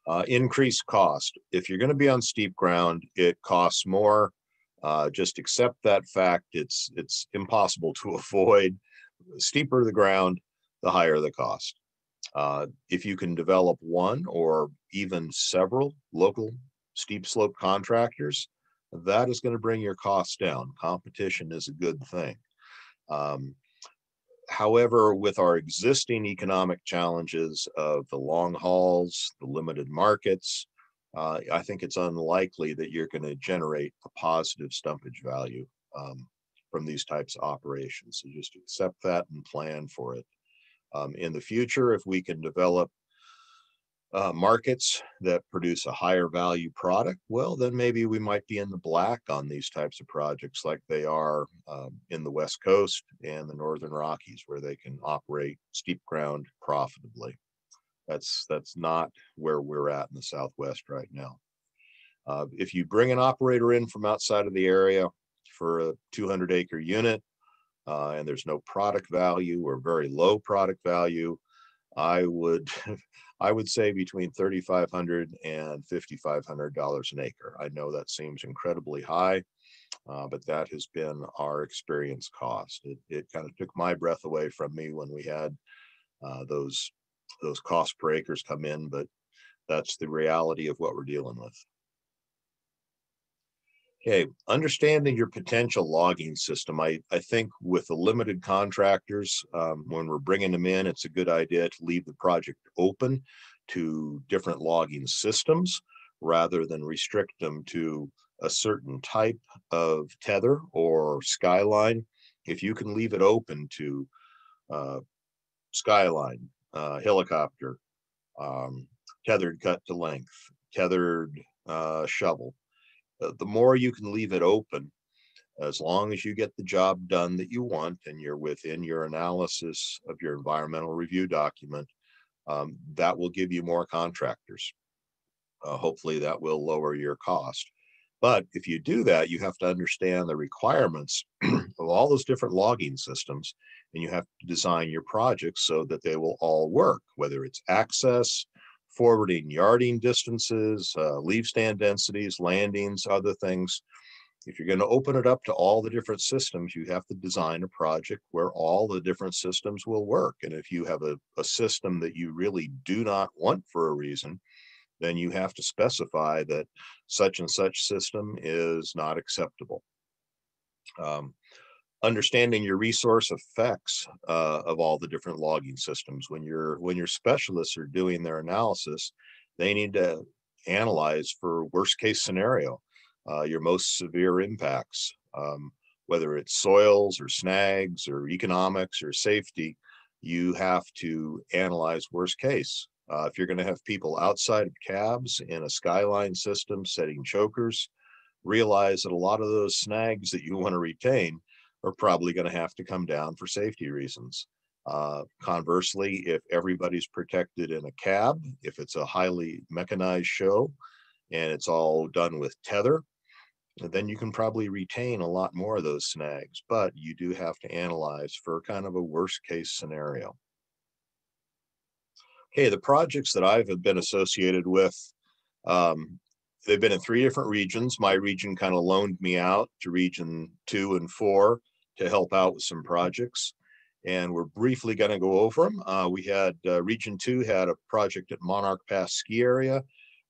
Uh, increased cost. If you're going to be on steep ground, it costs more. Uh, just accept that fact. It's it's impossible to avoid. The steeper the ground, the higher the cost. Uh, if you can develop one or even several local steep slope contractors, that is going to bring your costs down. Competition is a good thing. Um, however, with our existing economic challenges of the long hauls, the limited markets, uh, I think it's unlikely that you're going to generate a positive stumpage value um, from these types of operations. So just accept that and plan for it. Um, in the future, if we can develop uh, markets that produce a higher value product, well, then maybe we might be in the black on these types of projects like they are um, in the West Coast and the Northern Rockies, where they can operate steep ground profitably. That's that's not where we're at in the Southwest right now. Uh, if you bring an operator in from outside of the area for a 200 acre unit, uh, and there's no product value or very low product value, I would I would say between $3,500 and $5,500 an acre. I know that seems incredibly high, uh, but that has been our experience cost. It, it kind of took my breath away from me when we had uh, those those cost per acres come in, but that's the reality of what we're dealing with. Okay, understanding your potential logging system. I, I think with the limited contractors, um, when we're bringing them in, it's a good idea to leave the project open to different logging systems rather than restrict them to a certain type of tether or skyline. If you can leave it open to uh, skyline, uh, helicopter, um, tethered cut to length, tethered uh, shovel, uh, the more you can leave it open, As long as you get the job done that you want and you're within your analysis of your environmental review document, um, that will give you more contractors. Uh, hopefully that will lower your cost. But if you do that, you have to understand the requirements of all those different logging systems, and you have to design your projects so that they will all work, whether it's access, forwarding yarding distances, uh, leave stand densities, landings, other things. If you're going to open it up to all the different systems, you have to design a project where all the different systems will work. And if you have a, a system that you really do not want for a reason, then you have to specify that such and such system is not acceptable. Um, understanding your resource effects uh, of all the different logging systems. When your when your specialists are doing their analysis, they need to analyze for worst case scenario, uh, your most severe impacts, um, whether it's soils or snags or economics or safety. You have to analyze worst case. Uh, if you're going to have people outside of cabs in a skyline system setting chokers, realize that a lot of those snags that you want to retain are probably going to have to come down for safety reasons. Uh, conversely, if everybody's protected in a cab, if it's a highly mechanized show and it's all done with tether, then you can probably retain a lot more of those snags, but you do have to analyze for kind of a worst case scenario. Okay, the projects that I've been associated with, um, they've been in three different regions. My region kind of loaned me out to region two and four to help out with some projects. And we're briefly going to go over them. Uh, we had uh, Region 2 had a project at Monarch Pass ski area.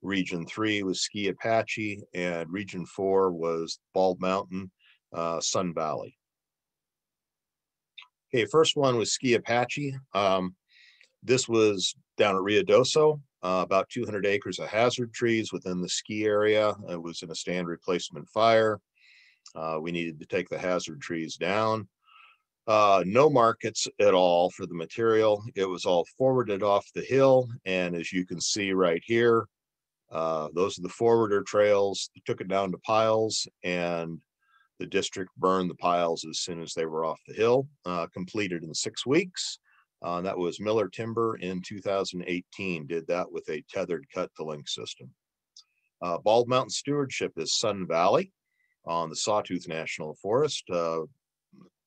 Region 3 was Ski Apache, and Region 4 was Bald Mountain, uh, Sun Valley. Okay, first one was Ski Apache. Um, this was down at Ruidoso, uh, about 200 acres of hazard trees within the ski area. It was in a stand replacement fire. Uh, we needed to take the hazard trees down. Uh, no markets at all for the material. It was all forwarded off the hill. And as you can see right here, uh, those are the forwarder trails. They took it down to piles and the district burned the piles as soon as they were off the hill, uh, completed in six weeks. Uh, that was Miller Timber in 2018, did that with a tethered cut to length system. Uh, Bald Mountain Stewardship is Sun Valley on the Sawtooth National Forest. Uh,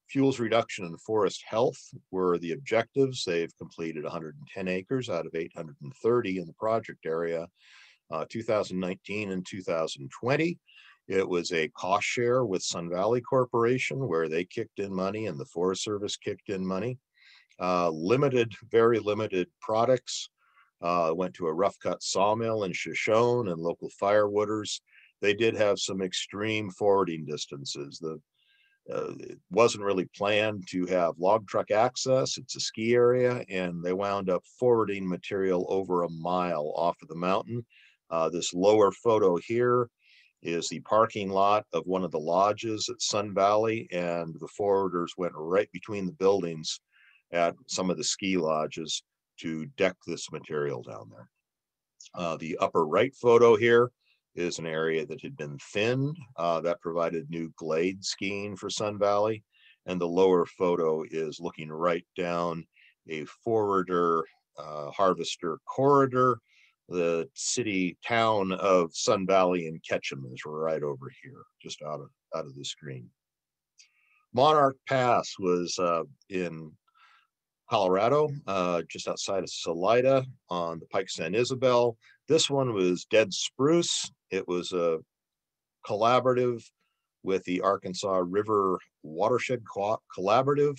fuels reduction and forest health were the objectives. They've completed 110 acres out of 830 in the project area, uh, 2019 and 2020. It was a cost share with Sun Valley Corporation where they kicked in money and the Forest Service kicked in money. Uh, limited, very limited products. Uh, went to a rough cut sawmill in Shoshone and local firewooders they did have some extreme forwarding distances. The uh, it wasn't really planned to have log truck access. It's a ski area, and they wound up forwarding material over a mile off of the mountain. Uh, this lower photo here is the parking lot of one of the lodges at Sun Valley, and the forwarders went right between the buildings at some of the ski lodges to deck this material down there. Uh, the upper right photo here is an area that had been thinned. Uh, that provided new glade skiing for Sun Valley. And the lower photo is looking right down a forwarder uh, harvester corridor. The city town of Sun Valley and Ketchum is right over here, just out of out of the screen. Monarch Pass was uh, in Colorado, uh, just outside of Salida on the Pike San Isabel. This one was dead spruce. It was a collaborative with the Arkansas River Watershed Co Collaborative.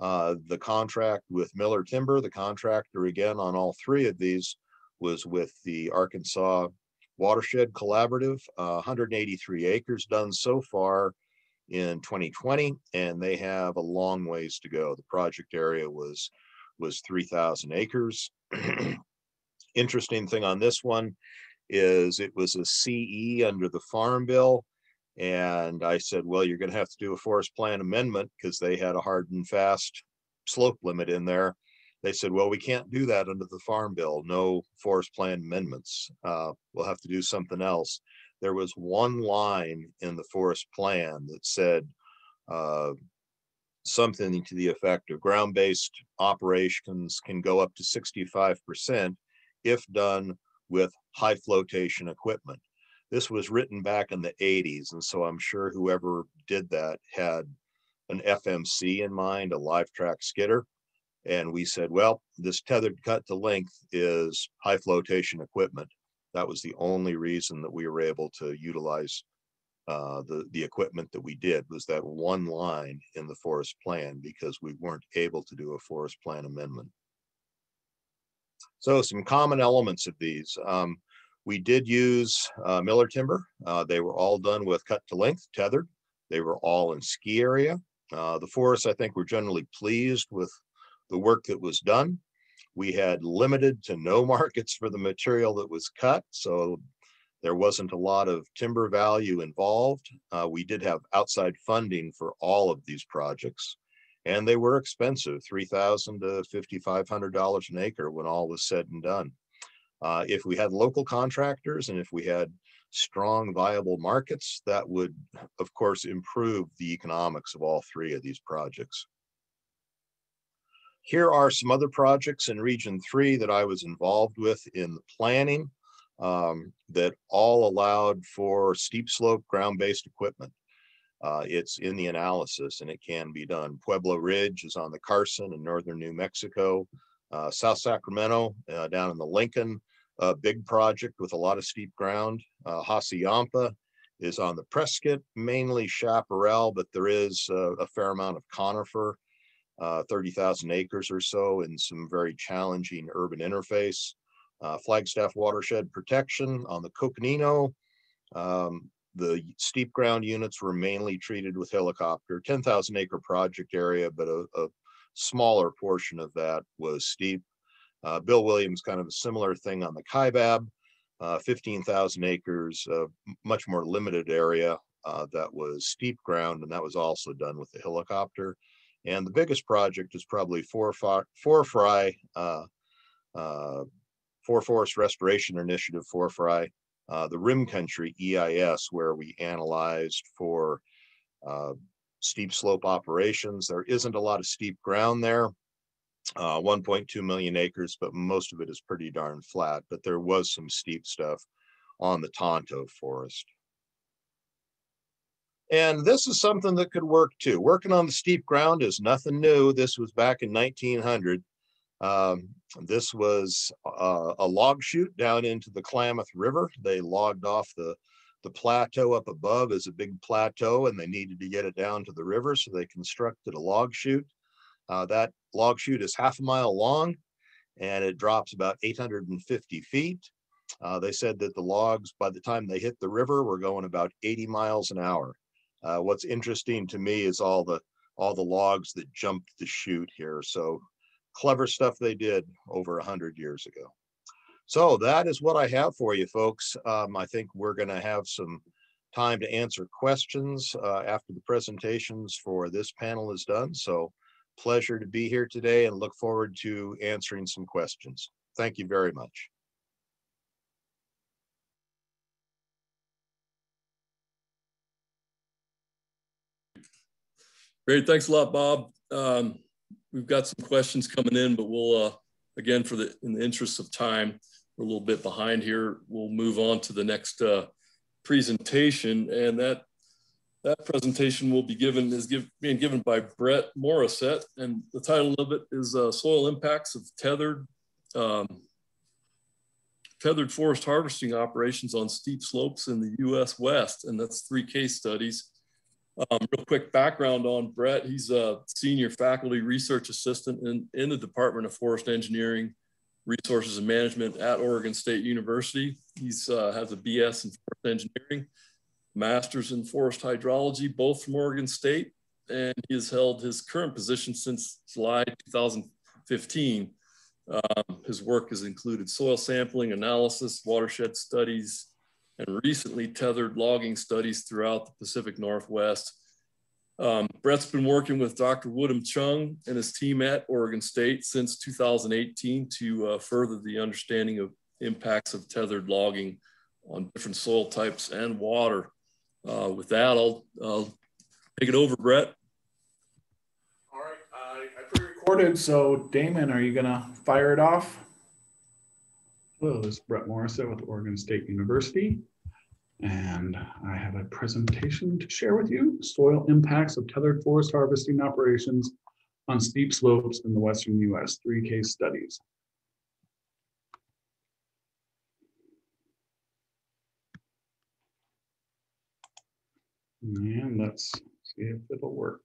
Uh, the contract with Miller Timber, the contractor again on all three of these was with the Arkansas Watershed Collaborative, uh, 183 acres done so far in 2020, and they have a long ways to go. The project area was was 3,000 acres. Interesting thing on this one is it was a CE under the Farm Bill. And I said, well, you're going to have to do a forest plan amendment because they had a hard and fast slope limit in there. They said, well, we can't do that under the Farm Bill. No forest plan amendments. Uh, we'll have to do something else there was one line in the forest plan that said uh, something to the effect of ground-based operations can go up to 65% if done with high flotation equipment. This was written back in the 80s, and so I'm sure whoever did that had an FMC in mind, a live track skidder. And we said, well, this tethered cut to length is high flotation equipment. That was the only reason that we were able to utilize uh, the, the equipment that we did was that one line in the forest plan because we weren't able to do a forest plan amendment. So some common elements of these. Um, we did use uh, Miller timber. Uh, they were all done with cut to length, tethered. They were all in ski area. Uh, the forests, I think, were generally pleased with the work that was done. We had limited to no markets for the material that was cut. So there wasn't a lot of timber value involved. Uh, we did have outside funding for all of these projects, and they were expensive, 3,000 to $5,500 an acre when all was said and done. Uh, if we had local contractors and if we had strong, viable markets, that would, of course, improve the economics of all three of these projects. Here are some other projects in Region 3 that I was involved with in the planning um, that all allowed for steep slope ground-based equipment. Uh, it's in the analysis and it can be done. Pueblo Ridge is on the Carson in northern New Mexico. Uh, South Sacramento uh, down in the Lincoln, a big project with a lot of steep ground. Uh, Hassayampa is on the Prescott, mainly chaparral, but there is a fair amount of conifer, uh, 30,000 acres or so in some very challenging urban interface uh, Flagstaff watershed protection on the Coconino. Um, the steep ground units were mainly treated with helicopter, 10,000 acre project area, but a, a, smaller portion of that was steep. Uh, Bill Williams, kind of a similar thing on the Kaibab, uh, 15,000 acres, much more limited area uh, that was steep ground, and that was also done with the helicopter. And the biggest project is probably Four, 4FRI uh, uh, for Forest Restoration Initiative, for Fry, uh, the Rim Country EIS, where we analyzed for uh, steep slope operations. There isn't a lot of steep ground there, uh, 1.2 million acres, but most of it is pretty darn flat. But there was some steep stuff on the Tonto forest. And this is something that could work too. Working on the steep ground is nothing new. This was back in 1900. Um, this was uh, a log chute down into the Klamath River. They logged off the, the plateau up above as a big plateau and they needed to get it down to the river. So they constructed a log chute. Uh, that log chute is half a mile long and it drops about 850 feet. Uh, they said that the logs, by the time they hit the river, were going about 80 miles an hour. Uh, what's interesting to me is all the all the logs that jumped the chute here. So clever stuff they did over a hundred years ago. So that is what I have for you folks. Um, I think we're gonna have some time to answer questions uh, after the presentations for this panel is done. So pleasure to be here today and look forward to answering some questions. Thank you very much. Great, thanks a lot, Bob. Um, we've got some questions coming in, but we'll, uh, again, for the, in the interest of time, we're a little bit behind here. We'll move on to the next uh, presentation. And that, that presentation will be given, is give, being given by Brett Morrissette. And the title of it is uh, Soil Impacts of Tethered, um, Tethered Forest Harvesting Operations on Steep Slopes in the US West. And that's three case studies. Um, real quick background on Brett. He's a senior faculty research assistant in, in the Department of Forest Engineering, Resources and Management at Oregon State University. He's uh, has a BS in Forest Engineering, Master's in Forest Hydrology, both from Oregon State, and he has held his current position since July 2015. Um, his work has included soil sampling, analysis, watershed studies, and recently tethered logging studies throughout the Pacific Northwest. Um, Brett's been working with Dr. Woodam Chung and his team at Oregon State since 2018 to uh, further the understanding of impacts of tethered logging on different soil types and water. Uh, with that, I'll, I'll take it over, Brett. All right, I, I pre-recorded, so Damon, are you gonna fire it off? Hello, this is Brett Morrissette with Oregon State University. And I have a presentation to share with you, soil impacts of tethered forest harvesting operations on steep slopes in the Western US, three case studies. And let's see if it'll work.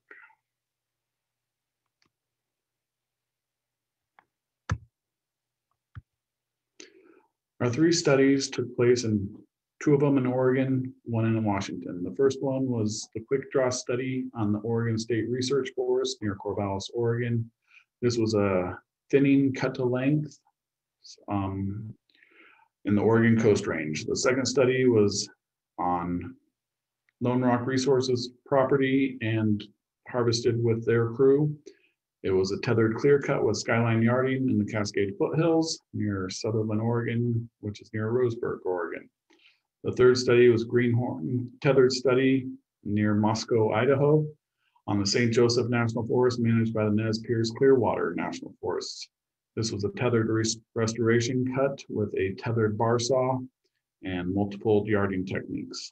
Our three studies took place in two of them in Oregon, one in Washington. The first one was the quick draw study on the Oregon State Research Forest near Corvallis, Oregon. This was a thinning cut to length um, in the Oregon Coast Range. The second study was on Lone Rock Resources property and harvested with their crew. It was a tethered clear cut with skyline yarding in the Cascade foothills near Sutherlin, Oregon, which is near Roseburg, Oregon. The third study was Greenhorn tethered study near Moscow, Idaho, on the St. Joseph National Forest managed by the Nez Perce Clearwater National Forest. This was a tethered res restoration cut with a tethered bar saw and multiple yarding techniques.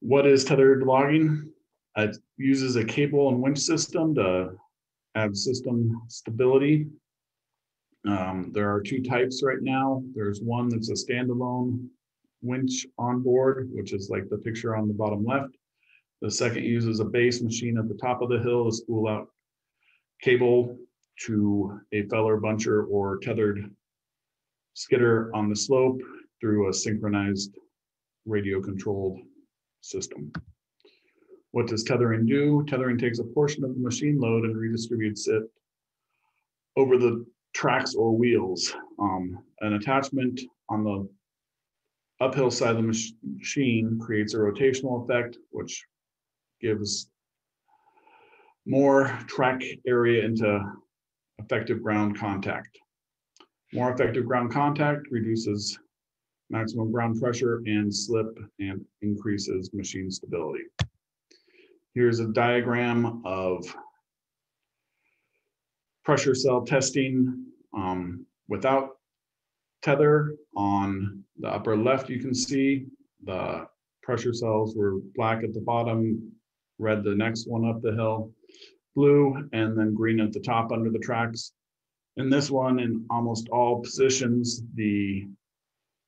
What is tethered logging? It uses a cable and winch system to add system stability. Um, there are two types right now. There's one that's a standalone winch on board, which is like the picture on the bottom left. The second uses a base machine at the top of the hill to spool out cable to a feller buncher or tethered skidder on the slope through a synchronized radio controlled system. What does tethering do? Tethering takes a portion of the machine load and redistributes it over the tracks or wheels. Um, an attachment on the uphill side of the mach machine creates a rotational effect, which gives more track area into effective ground contact. More effective ground contact reduces maximum ground pressure and slip and increases machine stability. Here's a diagram of pressure cell testing um, without tether. On the upper left, you can see the pressure cells were black at the bottom, red the next one up the hill, blue, and then green at the top under the tracks. In this one, in almost all positions, the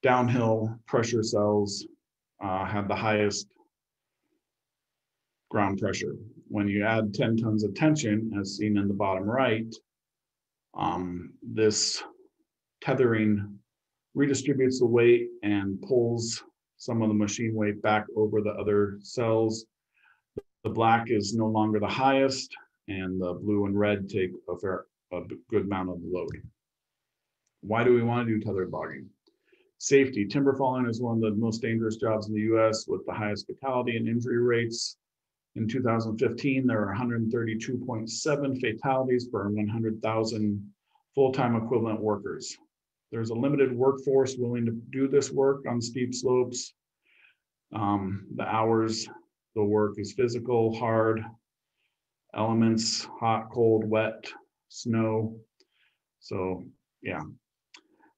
downhill pressure cells uh, have the highest ground pressure. When you add 10 tons of tension, as seen in the bottom right, um, this tethering redistributes the weight and pulls some of the machine weight back over the other cells. The black is no longer the highest, and the blue and red take a fair, a good amount of the load. Why do we want to do tethered logging? Safety. Timber falling is one of the most dangerous jobs in the US with the highest fatality and injury rates. In 2015, there were 132.7 fatalities per 100,000 full-time equivalent workers. There's a limited workforce willing to do this work on steep slopes. Um, the hours, the work is physical, hard, elements, hot, cold, wet, snow. So yeah,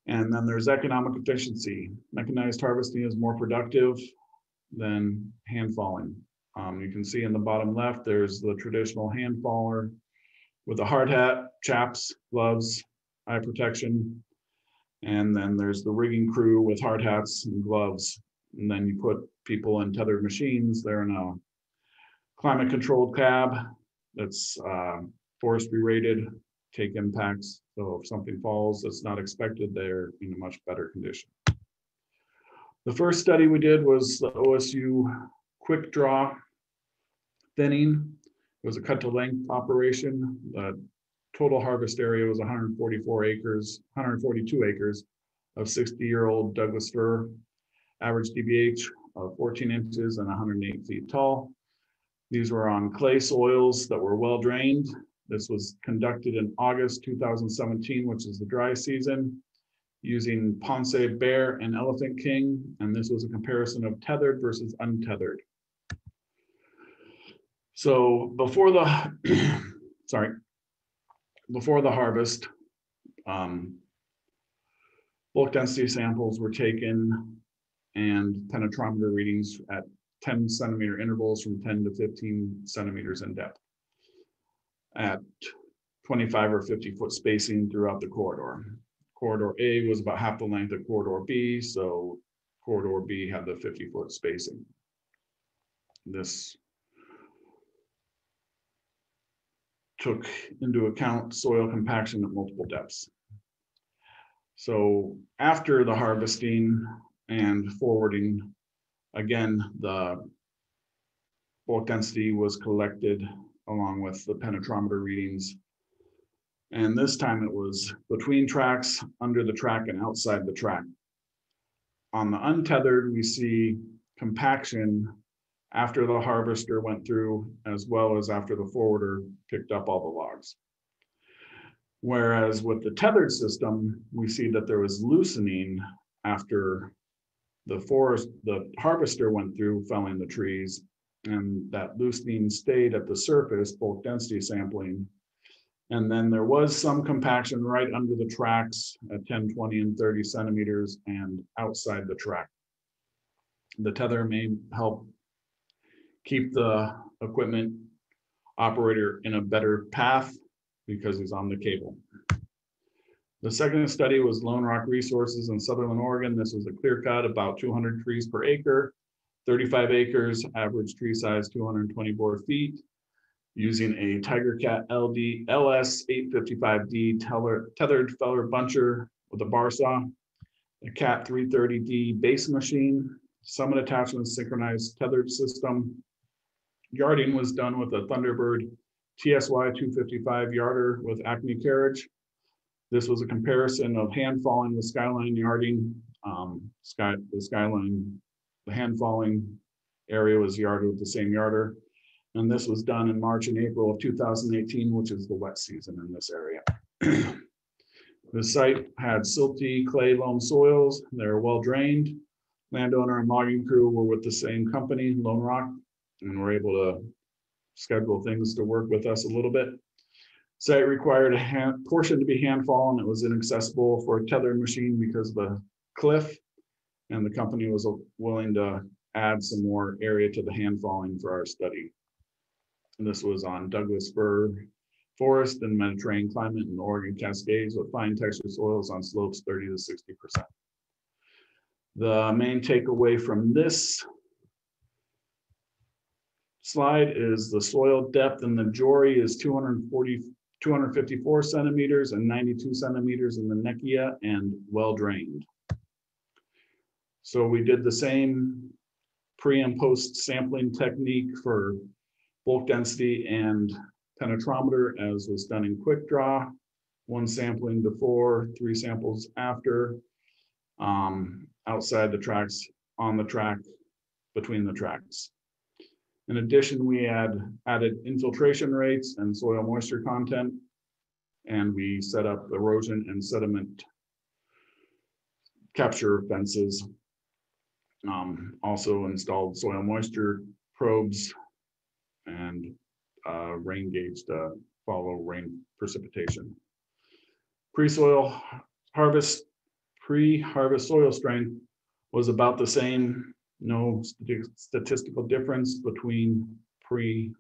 and then there's economic efficiency. Mechanized harvesting is more productive than hand falling. Um, you can see in the bottom left, there's the traditional hand faller with a hard hat, chaps, gloves, eye protection. And then there's the rigging crew with hard hats and gloves. And then you put people in tethered machines. They're in a climate controlled cab that's uh, forestry rated, take impacts. So if something falls that's not expected, they're in a much better condition. The first study we did was the OSU quick draw thinning. It was a cut to length operation. The total harvest area was 144 acres, 142 acres of 60 year old Douglas fir, average DBH of 14 inches and 108 feet tall. These were on clay soils that were well drained this was conducted in August 2017, which is the dry season. using Ponsse Bear and Elephant King, and this was a comparison of tethered versus untethered. So before the, sorry, before the harvest, um, bulk density samples were taken and penetrometer readings at 10 centimeter intervals from 10 to 15 centimeters in depth at 25 or 50 foot spacing throughout the corridor. Corridor A was about half the length of corridor B, so corridor B had the 50 foot spacing. This took into account soil compaction at multiple depths. So after the harvesting and forwarding, again, the bulk density was collected along with the penetrometer readings. And this time it was between tracks, under the track and outside the track. On the untethered, we see compaction after the harvester went through, as well as after the forwarder picked up all the logs. Whereas with the tethered system, we see that there was loosening after the forest, the harvester went through felling the trees. And that loosening stayed at the surface, bulk density sampling. And then there was some compaction right under the tracks at 10, 20, and 30 centimeters and outside the track. The tether may help keep the equipment operator in a better path because he's on the cable. The second study was Lone Rock Resources in Sutherlin, Oregon. This was a clear cut, about 200 trees per acre, 35 acres, average tree size 224 feet, using a Tigercat LD LS 855D teller, tethered feller buncher with a bar saw, a Cat 330D base machine, summit attachment synchronized tethered system. Yarding was done with a Thunderbird TSY 255 yarder with Acme carriage. This was a comparison of hand falling with skyline yarding. Um, sky, the skyline, the hand falling area was yarded with the same yarder. And this was done in March and April of 2018, which is the wet season in this area. the site had silty clay loam soils. They're well drained. Landowner and logging crew were with the same company, Lone Rock, and we were able to schedule things to work with us a little bit. Site required a hand, portion to be handfall and it was inaccessible for a tethered machine because of the cliff. And the company was willing to add some more area to the hand falling for our study. And this was on Douglas fir forest and Mediterranean climate in Oregon Cascades with fine texture soils on slopes 30 to 60%. The main takeaway from this slide is the soil depth in the Jory is 240, 254 centimeters and 92 centimeters in the Nekia and well drained. So we did the same pre and post sampling technique for bulk density and penetrometer as was done in quick draw. One sampling before, three samples after, um, outside the tracks, on the track, between the tracks. In addition, we had added infiltration rates and soil moisture content. And we set up erosion and sediment capture fences. Um, also installed soil moisture probes and uh, rain gauge to follow rain precipitation. Pre-soil harvest, pre-harvest soil strength was about the same no statistical difference between pre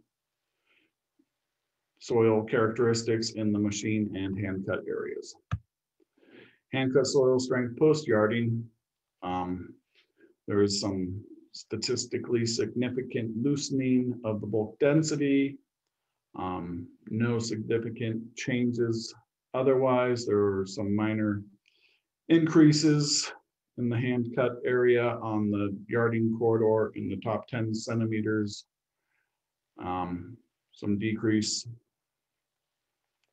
soil characteristics in the machine and hand cut areas. Hand cut soil strength post yarding. Um, there is some statistically significant loosening of the bulk density. Um, no significant changes otherwise. There are some minor increases in the hand cut area on the yarding corridor in the top 10 centimeters. Um, some decrease,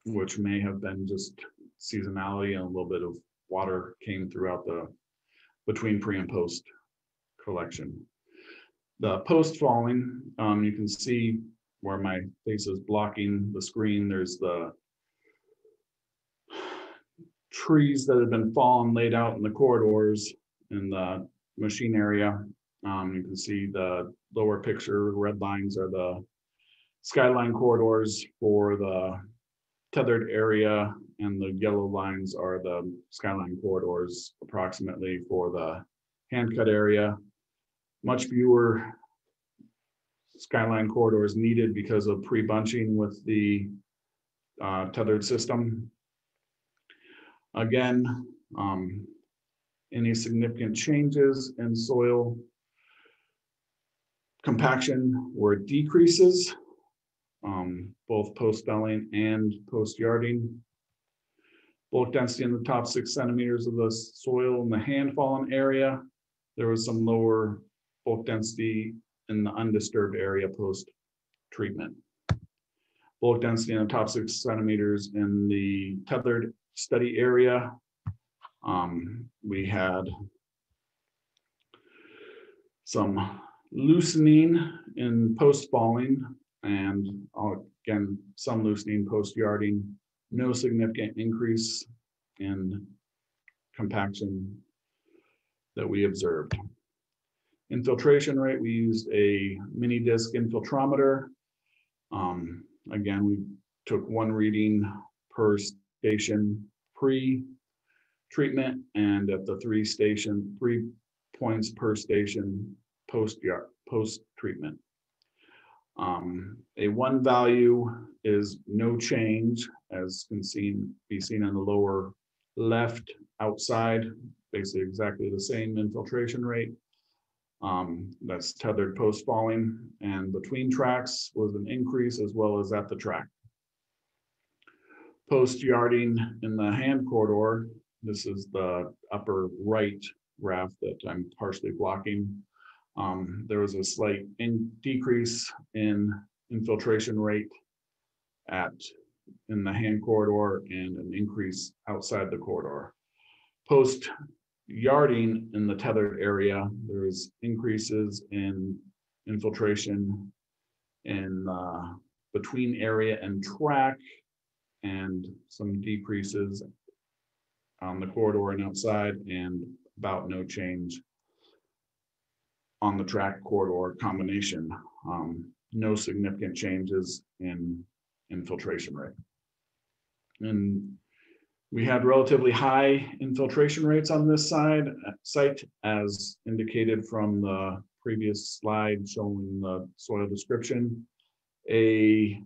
which may have been just seasonality and a little bit of water came throughout the between pre and post collection. The post falling, um, you can see where my face is blocking the screen. There's the trees that had been fallen laid out in the corridors in the machine area. Um, you can see the lower picture, red lines are the skyline corridors for the tethered area and the yellow lines are the skyline corridors approximately for the hand cut area. Much fewer skyline corridors needed because of pre-bunching with the uh, tethered system. Again, um, any significant changes in soil compaction or decreases, um, both post felling and post yarding. Bulk density in the top six centimeters of the soil in the hand fallen area. There was some lower bulk density in the undisturbed area post treatment. Bulk density in the top six centimeters in the tethered study area. Um, we had some loosening in post falling and uh, again, some loosening post yarding, no significant increase in compaction that we observed. Infiltration rate, we used a mini disc infiltrometer. Um, again, we took one reading per station pre-treatment and at the three station, three points per station post post-treatment. Um, a one value is no change as can seen, be seen on the lower left outside, basically exactly the same infiltration rate. Um, that's tethered post falling and between tracks was an increase as well as at the track. Post yarding in the hand corridor, this is the upper right graph that I'm partially blocking. Um, there was a slight in decrease in infiltration rate at in the hand corridor and an increase outside the corridor. Post yarding in the tethered area, there's increases in infiltration in uh, between area and track and some decreases on the corridor and outside and about no change on the track corridor combination. Um, no significant changes in infiltration rate. And we had relatively high infiltration rates on this side site as indicated from the previous slide showing the soil description. A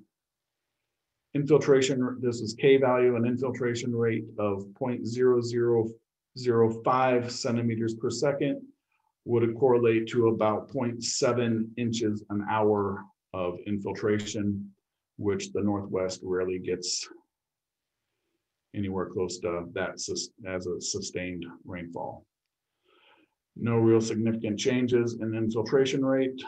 infiltration, this is K value, an infiltration rate of 0.0005 centimeters per second would correlate to about 0.7 inches an hour of infiltration, which the Northwest rarely gets anywhere close to that as a sustained rainfall. No real significant changes in infiltration rate.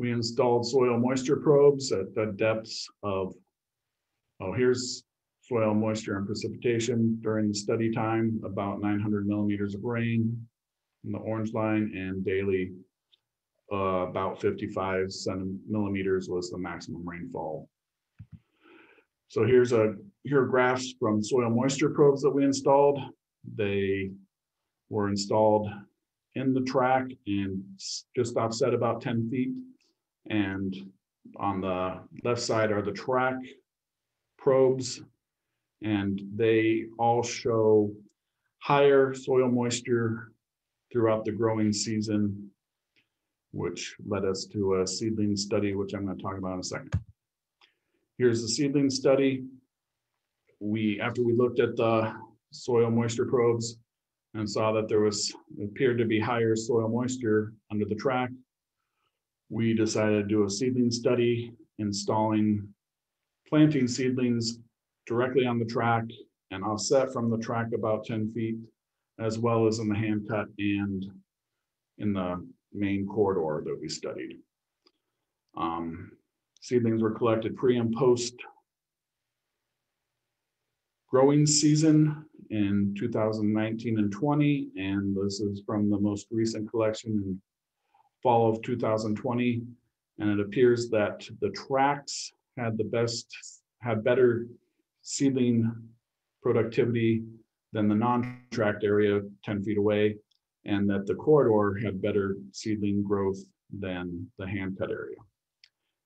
We installed soil moisture probes at the depths of, oh, here's soil moisture and precipitation during the study time, about 900 millimeters of rain in the orange line and daily uh, about 55 millimeters was the maximum rainfall. So here's a here are graphs from soil moisture probes that we installed. They were installed in the track and just offset about 10 feet. And on the left side are the track probes and they all show higher soil moisture throughout the growing season, which led us to a seedling study, which I'm going to talk about in a second. Here's the seedling study. We, after we looked at the soil moisture probes and saw that there was appeared to be higher soil moisture under the track, we decided to do a seedling study installing planting seedlings directly on the track and offset from the track about 10 feet, as well as in the hand cut and in the main corridor that we studied. Um, seedlings were collected pre and post growing season in 2019 and 20, and this is from the most recent collection in fall of 2020. And it appears that the tracks had the best, had better seedling productivity than the non-tracked area ten feet away, and that the corridor had better seedling growth than the hand cut area.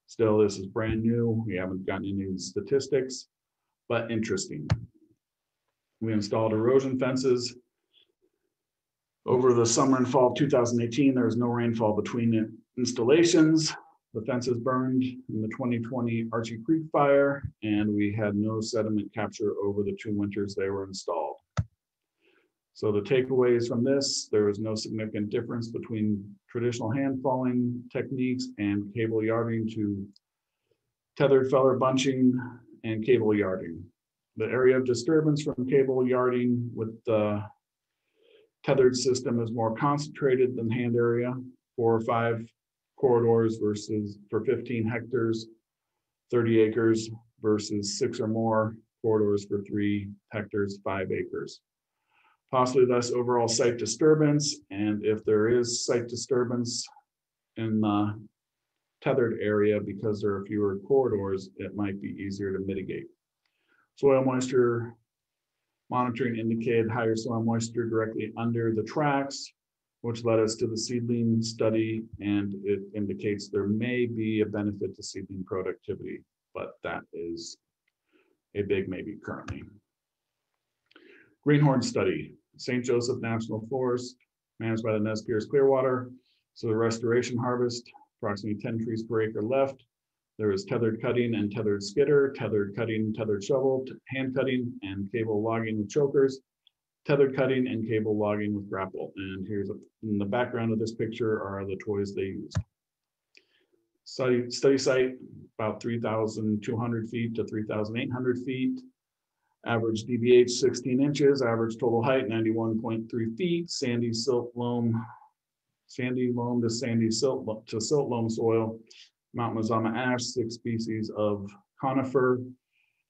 Still, this is brand new. We haven't gotten any statistics, but interesting. We installed erosion fences. Over the summer and fall of 2018, there was no rainfall between installations. The fences burned in the 2020 Archie Creek fire, and we had no sediment capture over the two winters they were installed. So the takeaways from this, there was no significant difference between traditional hand falling techniques and cable yarding to tethered feller bunching and cable yarding. The area of disturbance from cable yarding with the tethered system is more concentrated than hand area, four or five corridors versus for 15 hectares, 30 acres versus six or more corridors for three hectares, five acres possibly less overall site disturbance. And if there is site disturbance in the tethered area because there are fewer corridors, it might be easier to mitigate. Soil moisture monitoring indicated higher soil moisture directly under the tracks, which led us to the seedling study, and it indicates there may be a benefit to seedling productivity, but that is a big maybe currently. Greenhorn study. St. Joseph National Forest, managed by the Nez Perce Clearwater. So the restoration harvest, approximately 10 trees per acre left. There is tethered cutting and tethered skidder, tethered cutting, tethered shovel, hand cutting, and cable logging with chokers, tethered cutting and cable logging with grapple. And here's a, in the background of this picture are the toys they used. Study, study site about 3,200 feet to 3,800 feet. Average DBH sixteen inches, average total height ninety-one point three feet, sandy silt loam. Sandy loam to sandy silt to silt loam soil. Mount Mazama ash, six species of conifer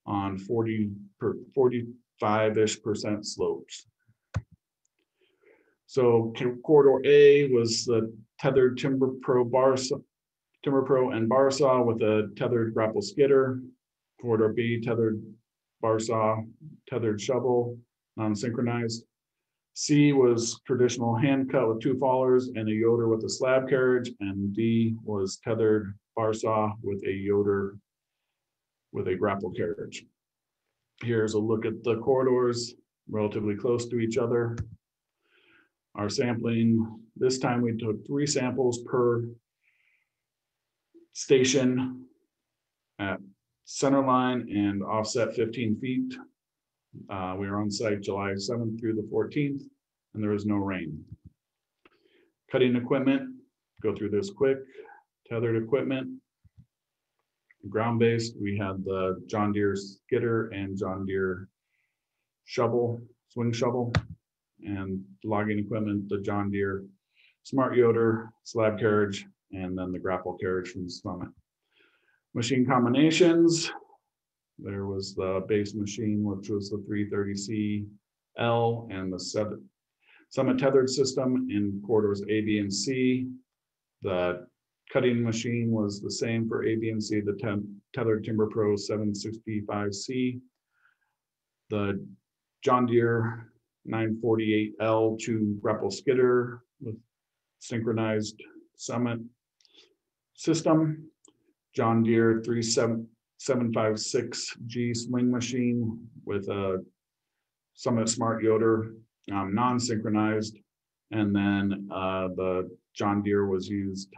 on forty per forty-five-ish percent slopes. So corridor A was the tethered timber pro bar Timber Pro and bar saw with a tethered grapple skidder. Corridor B tethered bar saw, tethered shovel, non-synchronized. C was traditional hand cut with two fallers and a yoder with a slab carriage, and D was tethered bar saw with a yoder with a grapple carriage. Here's a look at the corridors, relatively close to each other. Our sampling, this time we took three samples per station at center line and offset fifteen feet. Uh, we were on site July seventh through the fourteenth, and there was no rain. Cutting equipment, go through this quick, tethered equipment. Ground-based, we had the John Deere skidder and John Deere shovel, swing shovel. And logging equipment, the John Deere Smart Yoder, slab carriage, and then the grapple carriage from the Summit. Machine combinations. There was the base machine, which was the three thirty C L and the seven. Summit tethered system in corridors A, B, and C. The cutting machine was the same for A, B, and C, the tethered Timber Pro seven sixty-five C. The John Deere nine forty-eight L to grapple skidder with synchronized Summit system. John Deere three seven, seven five six G swing machine with a Summit Smart Yoder, um, non-synchronized. And then, uh, the John Deere was used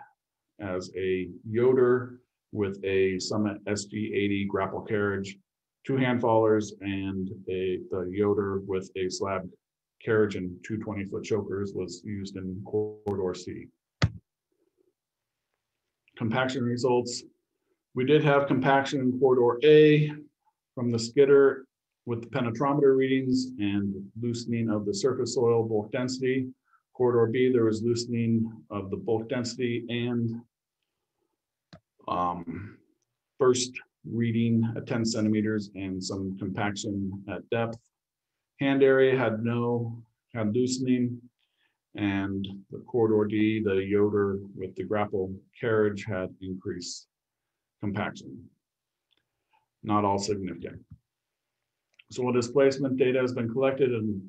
as a Yoder with a Summit SG eighty grapple carriage, two hand fallers and a, the Yoder with a slab carriage and two 20 foot chokers was used in corridor C. Compaction results, we did have compaction in corridor A from the skidder with the penetrometer readings and loosening of the surface soil bulk density. Corridor B, there was loosening of the bulk density and um, first reading at 10 centimeters and some compaction at depth. Hand area had no, had loosening. And the corridor D, the Yoder with the grapple carriage had increased compaction. Not all significant. So while displacement data has been collected and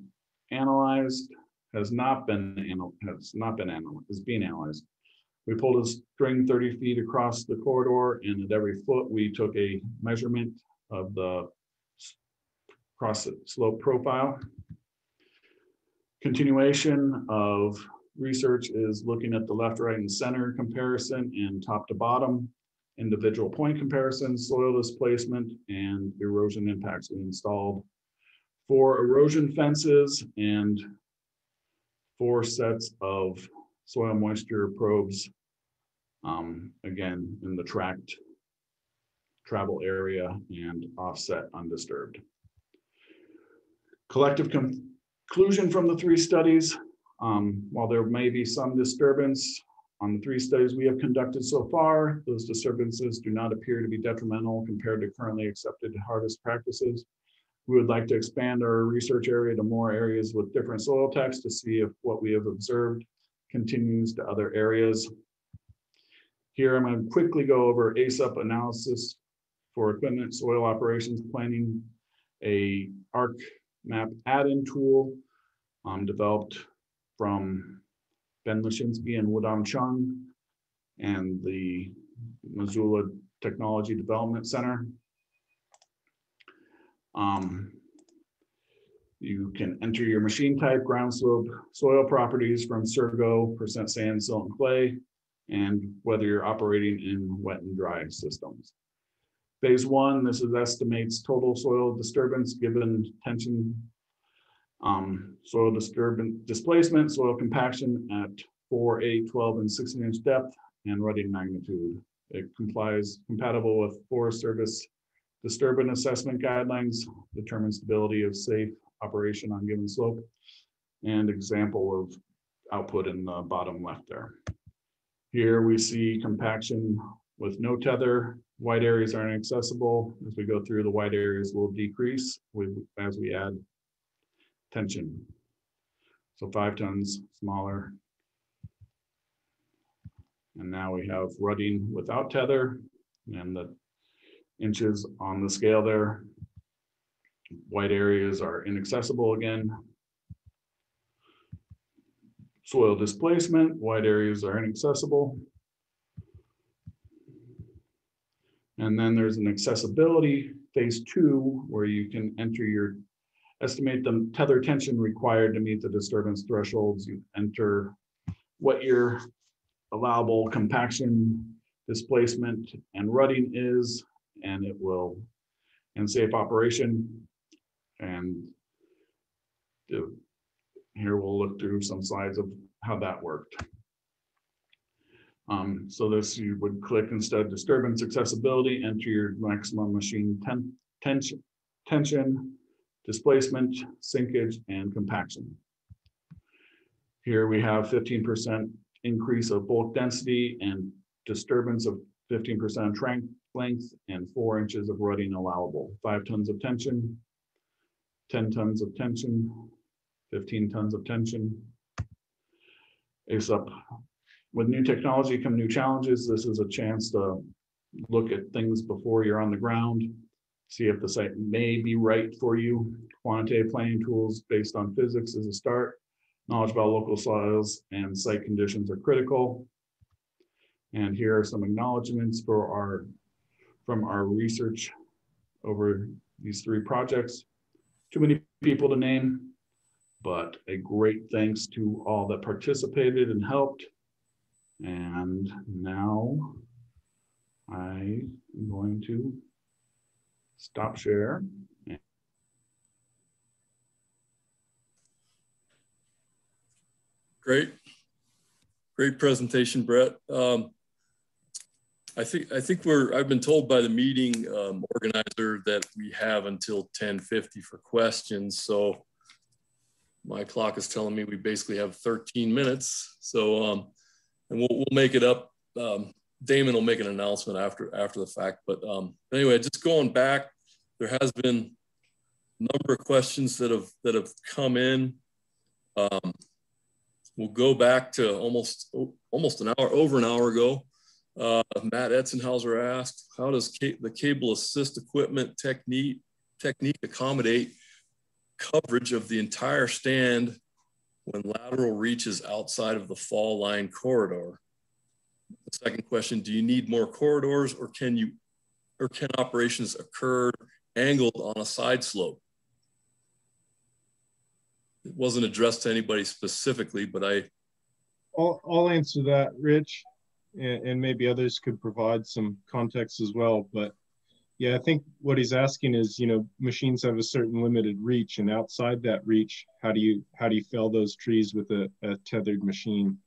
analyzed, has not been, has not been analyzed, is being analyzed. We pulled a string 30 feet across the corridor and at every foot, we took a measurement of the cross slope profile. Continuation of research is looking at the left, right, and center comparison and top to bottom, individual point comparisons, soil displacement, and erosion impacts we installed. Four erosion fences and four sets of soil moisture probes um, again, in the tracked travel area and offset undisturbed. Collective conclusion from the three studies, um, while there may be some disturbance on the three studies we have conducted so far, those disturbances do not appear to be detrimental compared to currently accepted harvest practices. We would like to expand our research area to more areas with different soil types to see if what we have observed continues to other areas. Here, I'm going to quickly go over ASAP analysis for equipment soil operations planning, a ARC map add-in tool um, developed from Ben Leshchinsky and Woodam Chung and the Missoula Technology Development Center. Um, you can enter your machine type, ground slope, soil properties from SSURGO, percent sand, silt, and clay, and whether you're operating in wet and dry systems. Phase one, this is estimates total soil disturbance given tension, um, soil disturbance displacement, soil compaction at 4, 8, 12, and 16 inch depth, and rutting magnitude. It complies compatible with Forest Service disturbance assessment guidelines, determines stability of safe operation on given slope, and example of output in the bottom left there. Here we see compaction with no tether. Wide areas aren't accessible. As we go through, the wide areas will decrease with as we add tension. So five tons smaller. And now we have rutting without tether and the inches on the scale there. White areas are inaccessible again soil displacement, white areas are inaccessible. And then there's an accessibility phase two where you can enter your estimate the tether tension required to meet the disturbance thresholds. You enter what your allowable compaction, displacement, and rutting is, and it will, and safe operation. And here we'll look through some slides of how that worked. Um, so this you would click instead of disturbance accessibility, enter your maximum machine ten, tension, tension, displacement, sinkage, and compaction. Here we have 15% increase of bulk density and disturbance of 15% trank length and four inches of rutting allowable. Five tons of tension, 10 tons of tension, 15 tons of tension. ASAP. With new technology come new challenges. This is a chance to look at things before you're on the ground, see if the site may be right for you. Quantitative planning tools based on physics is a start. Knowledge about local soils and site conditions are critical. And here are some acknowledgements for our from our research over these three projects. Too many people to name, but a great thanks to all that participated and helped. And now I am going to stop share. Great. Great presentation, Brett. Um, I think I think we're I've been told by the meeting um, organizer that we have until 1050 for questions. So my clock is telling me we basically have 13 minutes. So, um, and we'll, we'll make it up. Um, Damon will make an announcement after after the fact. But um, anyway, just going back, there has been a number of questions that have that have come in. Um, we'll go back to almost almost an hour over an hour ago. Uh, Matt Etzenhauser asked, "How does ca the cable assist equipment technique technique accommodate coverage of the entire stand when lateral reaches outside of the fall line corridor? The second question, do you need more corridors or can you or can operations occur angled on a side slope? It wasn't addressed to anybody specifically, but I. I'll, I'll answer that, Rich, and, and maybe others could provide some context as well. But yeah, I think what he's asking is, you know, machines have a certain limited reach, and outside that reach, how do you how do you fell those trees with a, a tethered machine?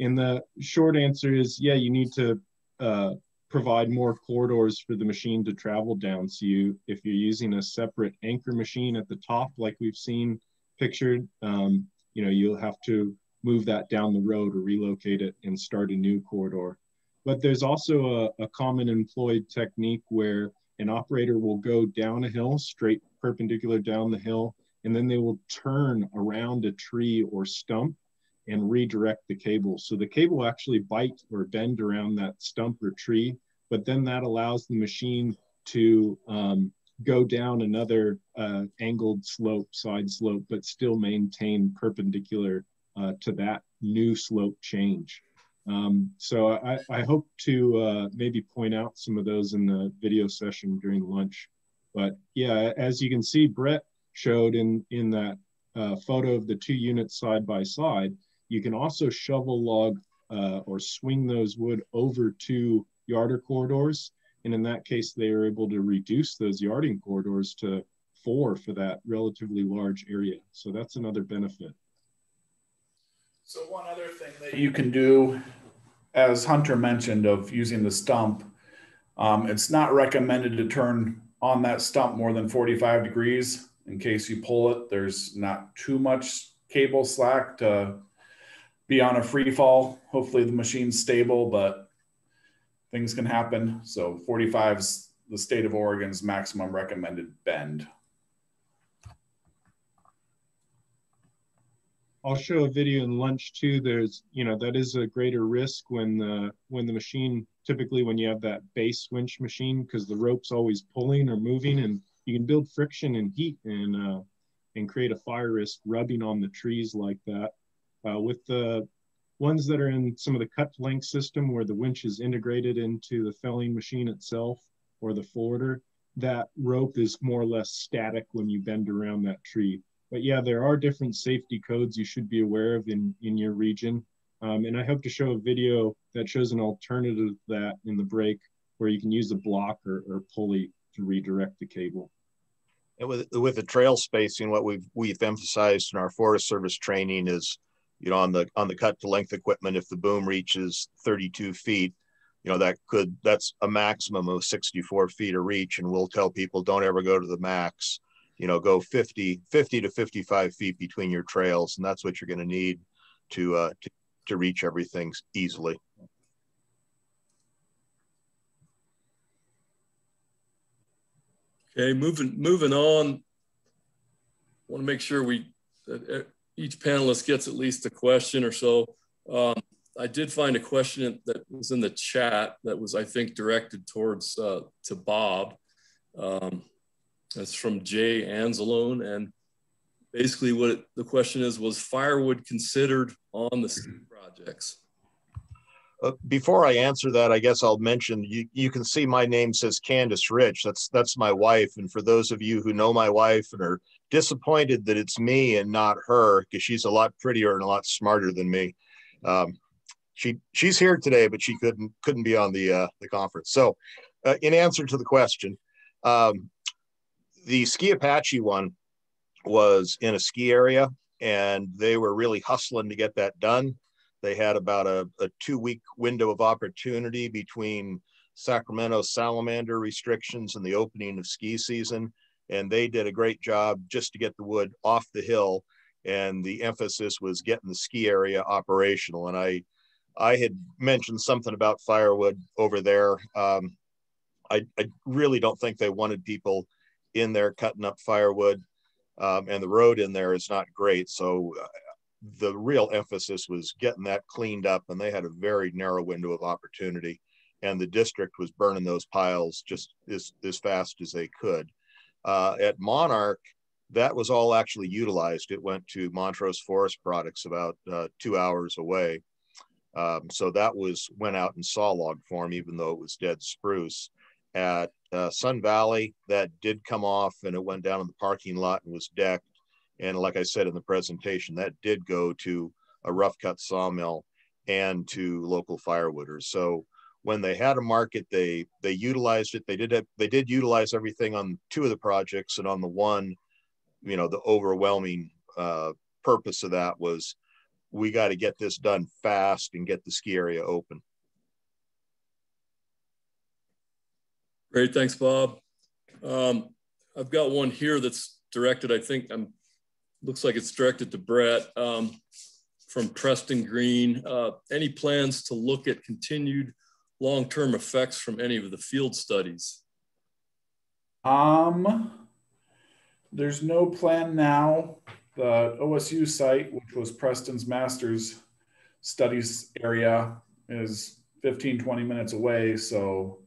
And the short answer is, yeah, you need to uh, provide more corridors for the machine to travel down. So you, if you're using a separate anchor machine at the top, like we've seen pictured, um, you know, you'll have to move that down the road or relocate it and start a new corridor. But there's also a, a common employed technique where an operator will go down a hill, straight perpendicular down the hill, and then they will turn around a tree or stump and redirect the cable. So the cable actually bite or bend around that stump or tree, but then that allows the machine to um, go down another uh, angled slope, side slope, but still maintain perpendicular uh, to that new slope change. Um, so I, I, hope to uh, maybe point out some of those in the video session during lunch. But yeah, as you can see, Brett showed in, in that uh, photo of the two units side by side, you can also shovel log uh, or swing those wood over to yarder corridors. And in that case, they are able to reduce those yarding corridors to four for that relatively large area. So that's another benefit. So one other thing that you can do, as Hunter mentioned, of using the stump, um, it's not recommended to turn on that stump more than 45 degrees in case you pull it. There's not too much cable slack to be on a free fall. Hopefully the machine's stable, but things can happen. So 45 is the state of Oregon's maximum recommended bend. I'll show a video in lunch too. There's, you know, that is a greater risk when the when the machine typically when you have that base winch machine because the rope's always pulling or moving and you can build friction and heat and uh, and create a fire risk rubbing on the trees like that. Uh, with the ones that are in some of the cut length system where the winch is integrated into the felling machine itself or the forwarder, that rope is more or less static when you bend around that tree. But yeah, there are different safety codes you should be aware of in, in your region. Um, and I hope to show a video that shows an alternative to that in the break where you can use a block or, or pulley to redirect the cable. And with, with the trail spacing, what we've, we've emphasized in our Forest Service training is you know, on the on the cut to length equipment, if the boom reaches 32 feet, you know, that could that's a maximum of 64 feet of reach. And we'll tell people don't ever go to the max, you know, go 50, 50 to 55 feet between your trails. And that's what you're going to need to uh to, to reach everything easily. Okay, moving moving on. I want to make sure we uh, each panelist gets at least a question or so. Um, I did find a question that was in the chat that was, I think, directed towards uh, to Bob. Um, that's from Jay Anzalone. And basically what it, the question is, was firewood considered on the projects? Uh, before I answer that, I guess I'll mention you, you can see my name says Candace Rich. That's that's my wife. And for those of you who know my wife and are disappointed that it's me and not her, because she's a lot prettier and a lot smarter than me. Um, she she's here today, but she couldn't couldn't be on the uh, the conference. So, uh, in answer to the question, um, the Ski Apache one was in a ski area, and they were really hustling to get that done they had about a, a two week window of opportunity between Sacramento salamander restrictions and the opening of ski season. And they did a great job just to get the wood off the hill. And the emphasis was getting the ski area operational. And I, I had mentioned something about firewood over there. Um, I, I, really don't think they wanted people in there cutting up firewood. Um, and the road in there is not great. So the real emphasis was getting that cleaned up and they had a very narrow window of opportunity and the district was burning those piles just as, as fast as they could Uh, at Monarch, that was all actually utilized. It went to Montrose Forest Products about uh, two hours away. Um, so that was went out in saw log form, even though it was dead spruce. At uh, Sun Valley, that did come off and it went down in the parking lot and was decked. And like I said in the presentation, that did go to a rough cut sawmill and to local firewooders. So when they had a market, they they utilized it. They did they did utilize everything on two of the projects, and on the one, you know, the overwhelming uh, purpose of that was we got to get this done fast and get the ski area open. Great, thanks, Bob. Um, I've got one here that's directed. I think I'm looks like it's directed to Brett um, from Preston Green. Uh, any plans to look at continued long-term effects from any of the field studies? Um, there's no plan now. The OSU site, which was Preston's master's studies area, is 15, 20 minutes away. So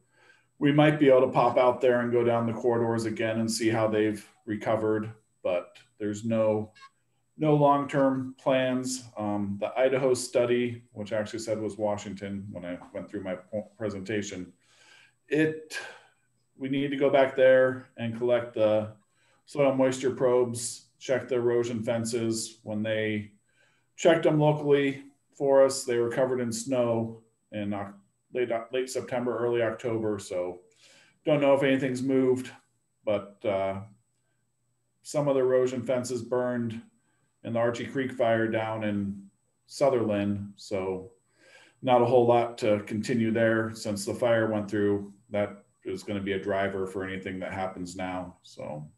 we might be able to pop out there and go down the corridors again and see how they've recovered, but there's no no long-term plans. Um, the Idaho study, which I actually said was Washington when I went through my presentation, it we need to go back there and collect the soil moisture probes, check the erosion fences. When they checked them locally for us, they were covered in snow in late late September, early October. So don't know if anything's moved, but uh, some of the erosion fences burned in the Archie Creek fire down in Sutherlin. So not a whole lot to continue there since the fire went through. That is going to be a driver for anything that happens now. So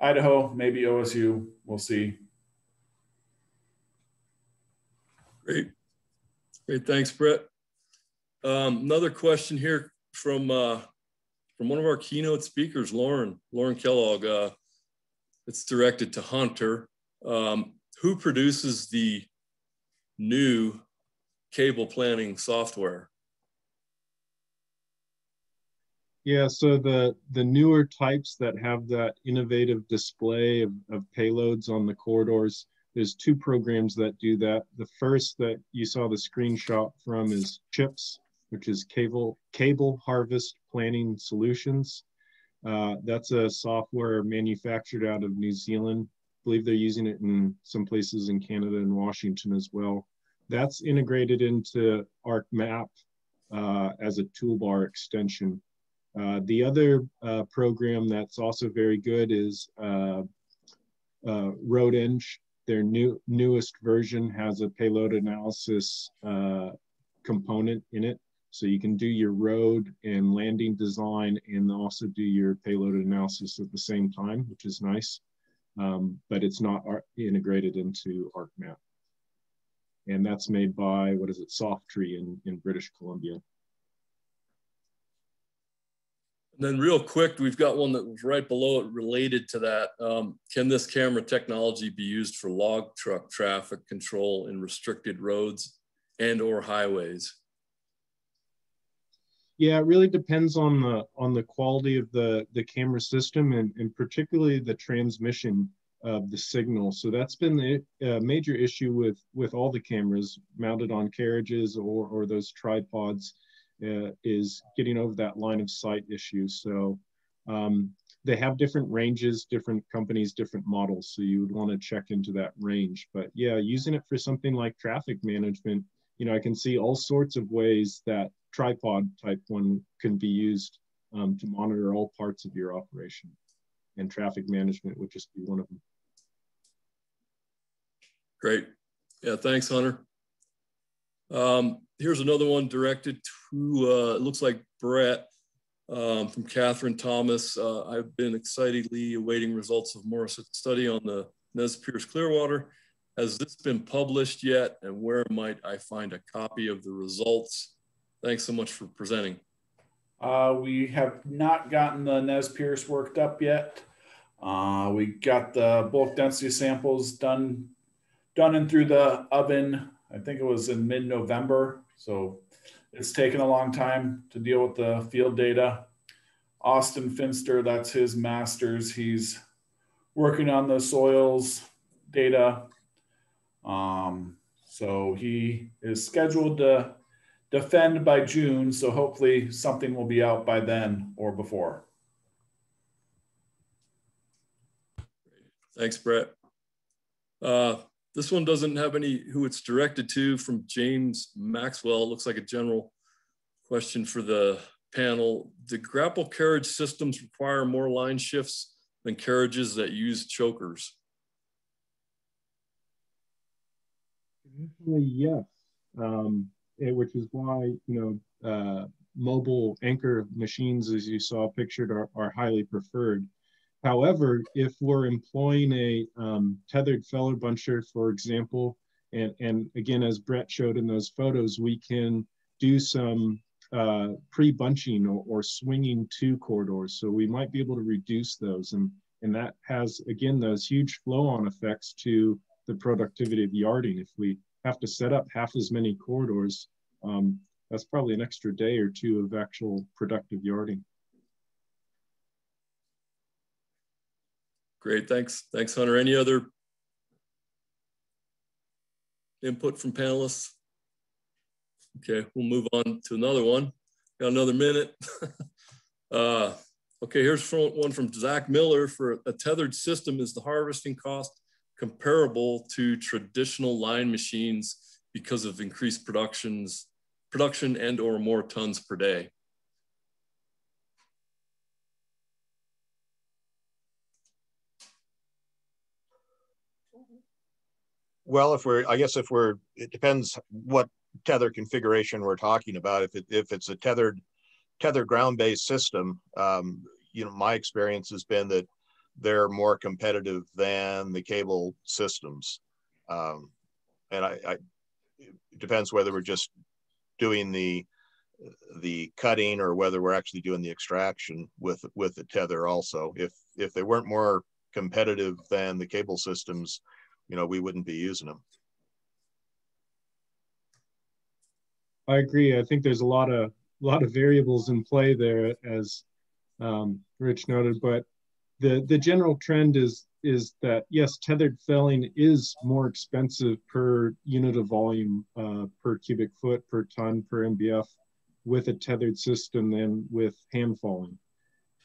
Idaho, maybe OSU, we'll see. Great. Great. Thanks, Brett. Um, another question here from uh, from one of our keynote speakers, Loren, Loren Kellogg. Uh, it's directed to Hunter. Um, who produces the new cable planning software? Yeah, so the the newer types that have that innovative display of, of payloads on the corridors, there's two programs that do that. The first that you saw the screenshot from is CHIPS, which is Cable Cable Harvest Planning Solutions. Uh, that's a software manufactured out of New Zealand. Believe they're using it in some places in Canada and Washington as well. That's integrated into ArcMap uh, as a toolbar extension. Uh, the other uh, program that's also very good is uh, uh RoadEng. Their new newest version has a payload analysis uh, component in it. So you can do your road and landing design and also do your payload analysis at the same time, which is nice. Um, but it's not integrated into ArcMap. And that's made by, what is it, Softree in, in British Columbia. And then real quick, we've got one that was right below it related to that. Um, can this camera technology be used for log truck traffic control in restricted roads and or highways? Yeah, it really depends on the on the quality of the the camera system and, and particularly the transmission of the signal. So that's been the uh, major issue with with all the cameras mounted on carriages or or those tripods uh, is getting over that line of sight issue. So um, they have different ranges, different companies, different models. So you would want to check into that range. But yeah, using it for something like traffic management, you know, I can see all sorts of ways that tripod type one can be used um, to monitor all parts of your operation. And traffic management would just be one of them. Great. Yeah, thanks, Hunter. Um, here's another one directed to, uh, it looks like Brett um, from Catherine Thomas. Uh, I've been excitedly awaiting results of Morris's study on the Nez Perce Clearwater. Has this been published yet? And where might I find a copy of the results? Thanks so much for presenting. Uh, we have not gotten the Nez Perce worked up yet. Uh, we got the bulk density samples done, done and through the oven I think it was in mid-November. So it's taken a long time to deal with the field data. Austin Finster, that's his master's. He's working on the soils data. Um, so he is scheduled to defend by June. So hopefully something will be out by then or before. Thanks, Brett. Uh, this one doesn't have any who it's directed to from James Maxwell. It looks like a general question for the panel. Do grapple carriage systems require more line shifts than carriages that use chokers? Usually, yes. Um, it, which is why, you know, uh, mobile anchor machines, as you saw pictured, are, are highly preferred. However, if we're employing a um, tethered feller buncher, for example, and, and again, as Brett showed in those photos, we can do some uh, pre-bunching or, or, swinging to corridors. So we might be able to reduce those. And, and that has, again, those huge flow-on effects to the productivity of yarding. If we have to set up half as many corridors, um, that's probably an extra day or two of actual productive yarding. Great, thanks. Thanks, Hunter. Any other input from panelists? Okay, we'll move on to another one. Got another minute. uh, okay, here's one from Zach Miller for a tethered system. Is the harvesting cost comparable to traditional line machines because of increased productions, production and or more tons per day? Well, if we're, I guess if we're, it depends what tether configuration we're talking about. If it, if it's a tethered, tethered ground-based system, um, you know, my experience has been that they're more competitive than the cable systems. Um, and I, I, it depends whether we're just doing the the cutting or whether we're actually doing the extraction with with the tether also. If if they weren't more competitive than the cable systems, you know, we wouldn't be using them. I agree. I think there's a lot of a lot of variables in play there, as um, Rich noted. But the the general trend is is that yes, tethered felling is more expensive per unit of volume, uh, per cubic foot, per ton, per MBF, with a tethered system than with hand falling.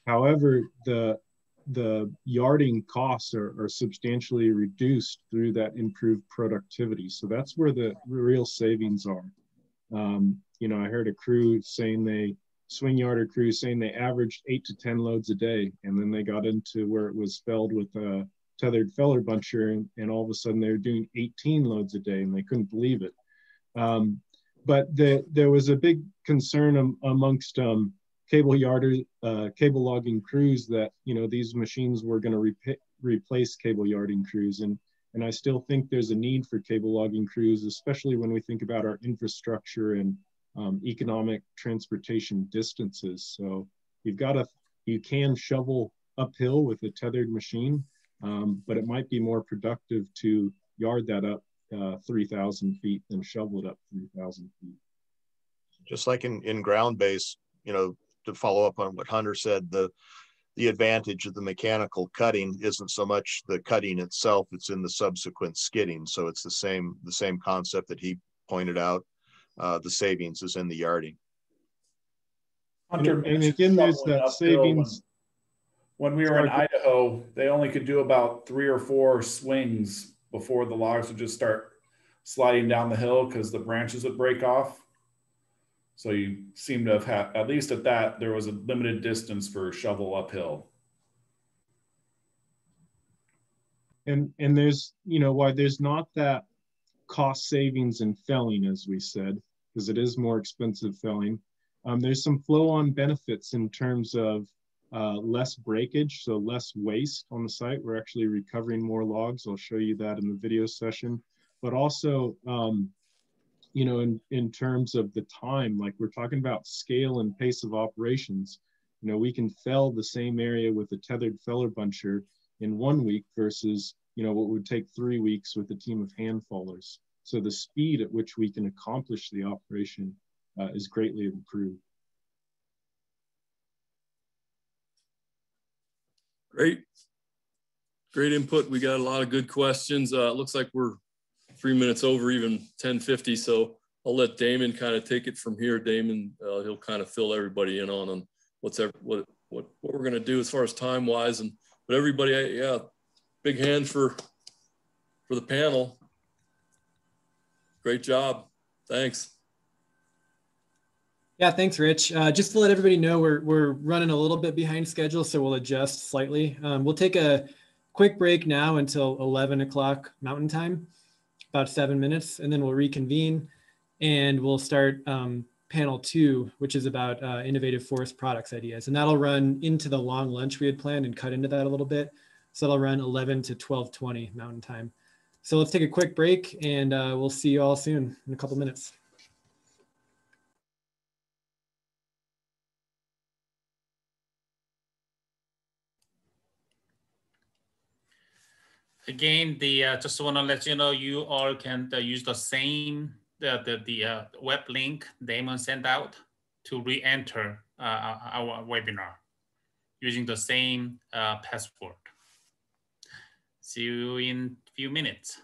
However, the the yarding costs are, are substantially reduced through that improved productivity. So that's where the real savings are. Um, you know, I heard a crew saying they swing yarder crew saying they averaged eight to 10 loads a day. And then they got into where it was felled with a tethered feller buncher and, and all of a sudden they were doing 18 loads a day and they couldn't believe it. Um, but the, there was a big concern am, amongst um, cable yarder, uh, cable logging crews that, you know, these machines were going to replace cable yarding crews. And and I still think there's a need for cable logging crews, especially when we think about our infrastructure and um, economic transportation distances. So you've got to, you can shovel uphill with a tethered machine, um, but it might be more productive to yard that up uh, 3,000 feet than shovel it up 3,000 feet. Just like in, in ground base, you know, to follow up on what Hunter said, the the advantage of the mechanical cutting isn't so much the cutting itself it's in the subsequent skidding so it's the same the same concept that he pointed out uh, the savings is in the yarding. Hunter and, again there's that savings when, when we were in idaho they only could do about three or four swings before the logs would just start sliding down the hill because the branches would break off. So you seem to have had, at least at that, there was a limited distance for shovel uphill. And, and there's, you know, why there's not that cost savings in felling, as we said, because it is more expensive felling. Um, there's some flow on benefits in terms of uh, less breakage, so less waste on the site. We're actually recovering more logs. I'll show you that in the video session. But also, um, you know, in, in terms of the time, like we're talking about scale and pace of operations, you know, we can fell the same area with a tethered feller buncher in one week versus, you know, what would take three weeks with a team of hand fallers. So the speed at which we can accomplish the operation uh, is greatly improved. Great. Great input. We got a lot of good questions. Uh, looks like we're three minutes over even 1050. So I'll let Damon kind of take it from here. Damon, uh, he'll kind of fill everybody in on, on what's ever, what, what, what we're going to do as far as time wise. And, but everybody, yeah, big hand for, for the panel. Great job. Thanks. Yeah, thanks, Rich. Uh, just to let everybody know, we're, we're running a little bit behind schedule, so we'll adjust slightly. Um, we'll take a quick break now until 11 o'clock Mountain Time, about seven minutes, and then we'll reconvene and we'll start um, panel two, which is about uh, innovative forest products ideas. And that'll run into the long lunch we had planned and cut into that a little bit. So that'll run 11 to 1220 Mountain Time. So let's take a quick break and uh, we'll see you all soon in a couple minutes. Again, the uh, just want to let you know you all can uh, use the same the the, the uh, web link Damon sent out to re-enter uh, our webinar using the same uh, password. See you in few minutes.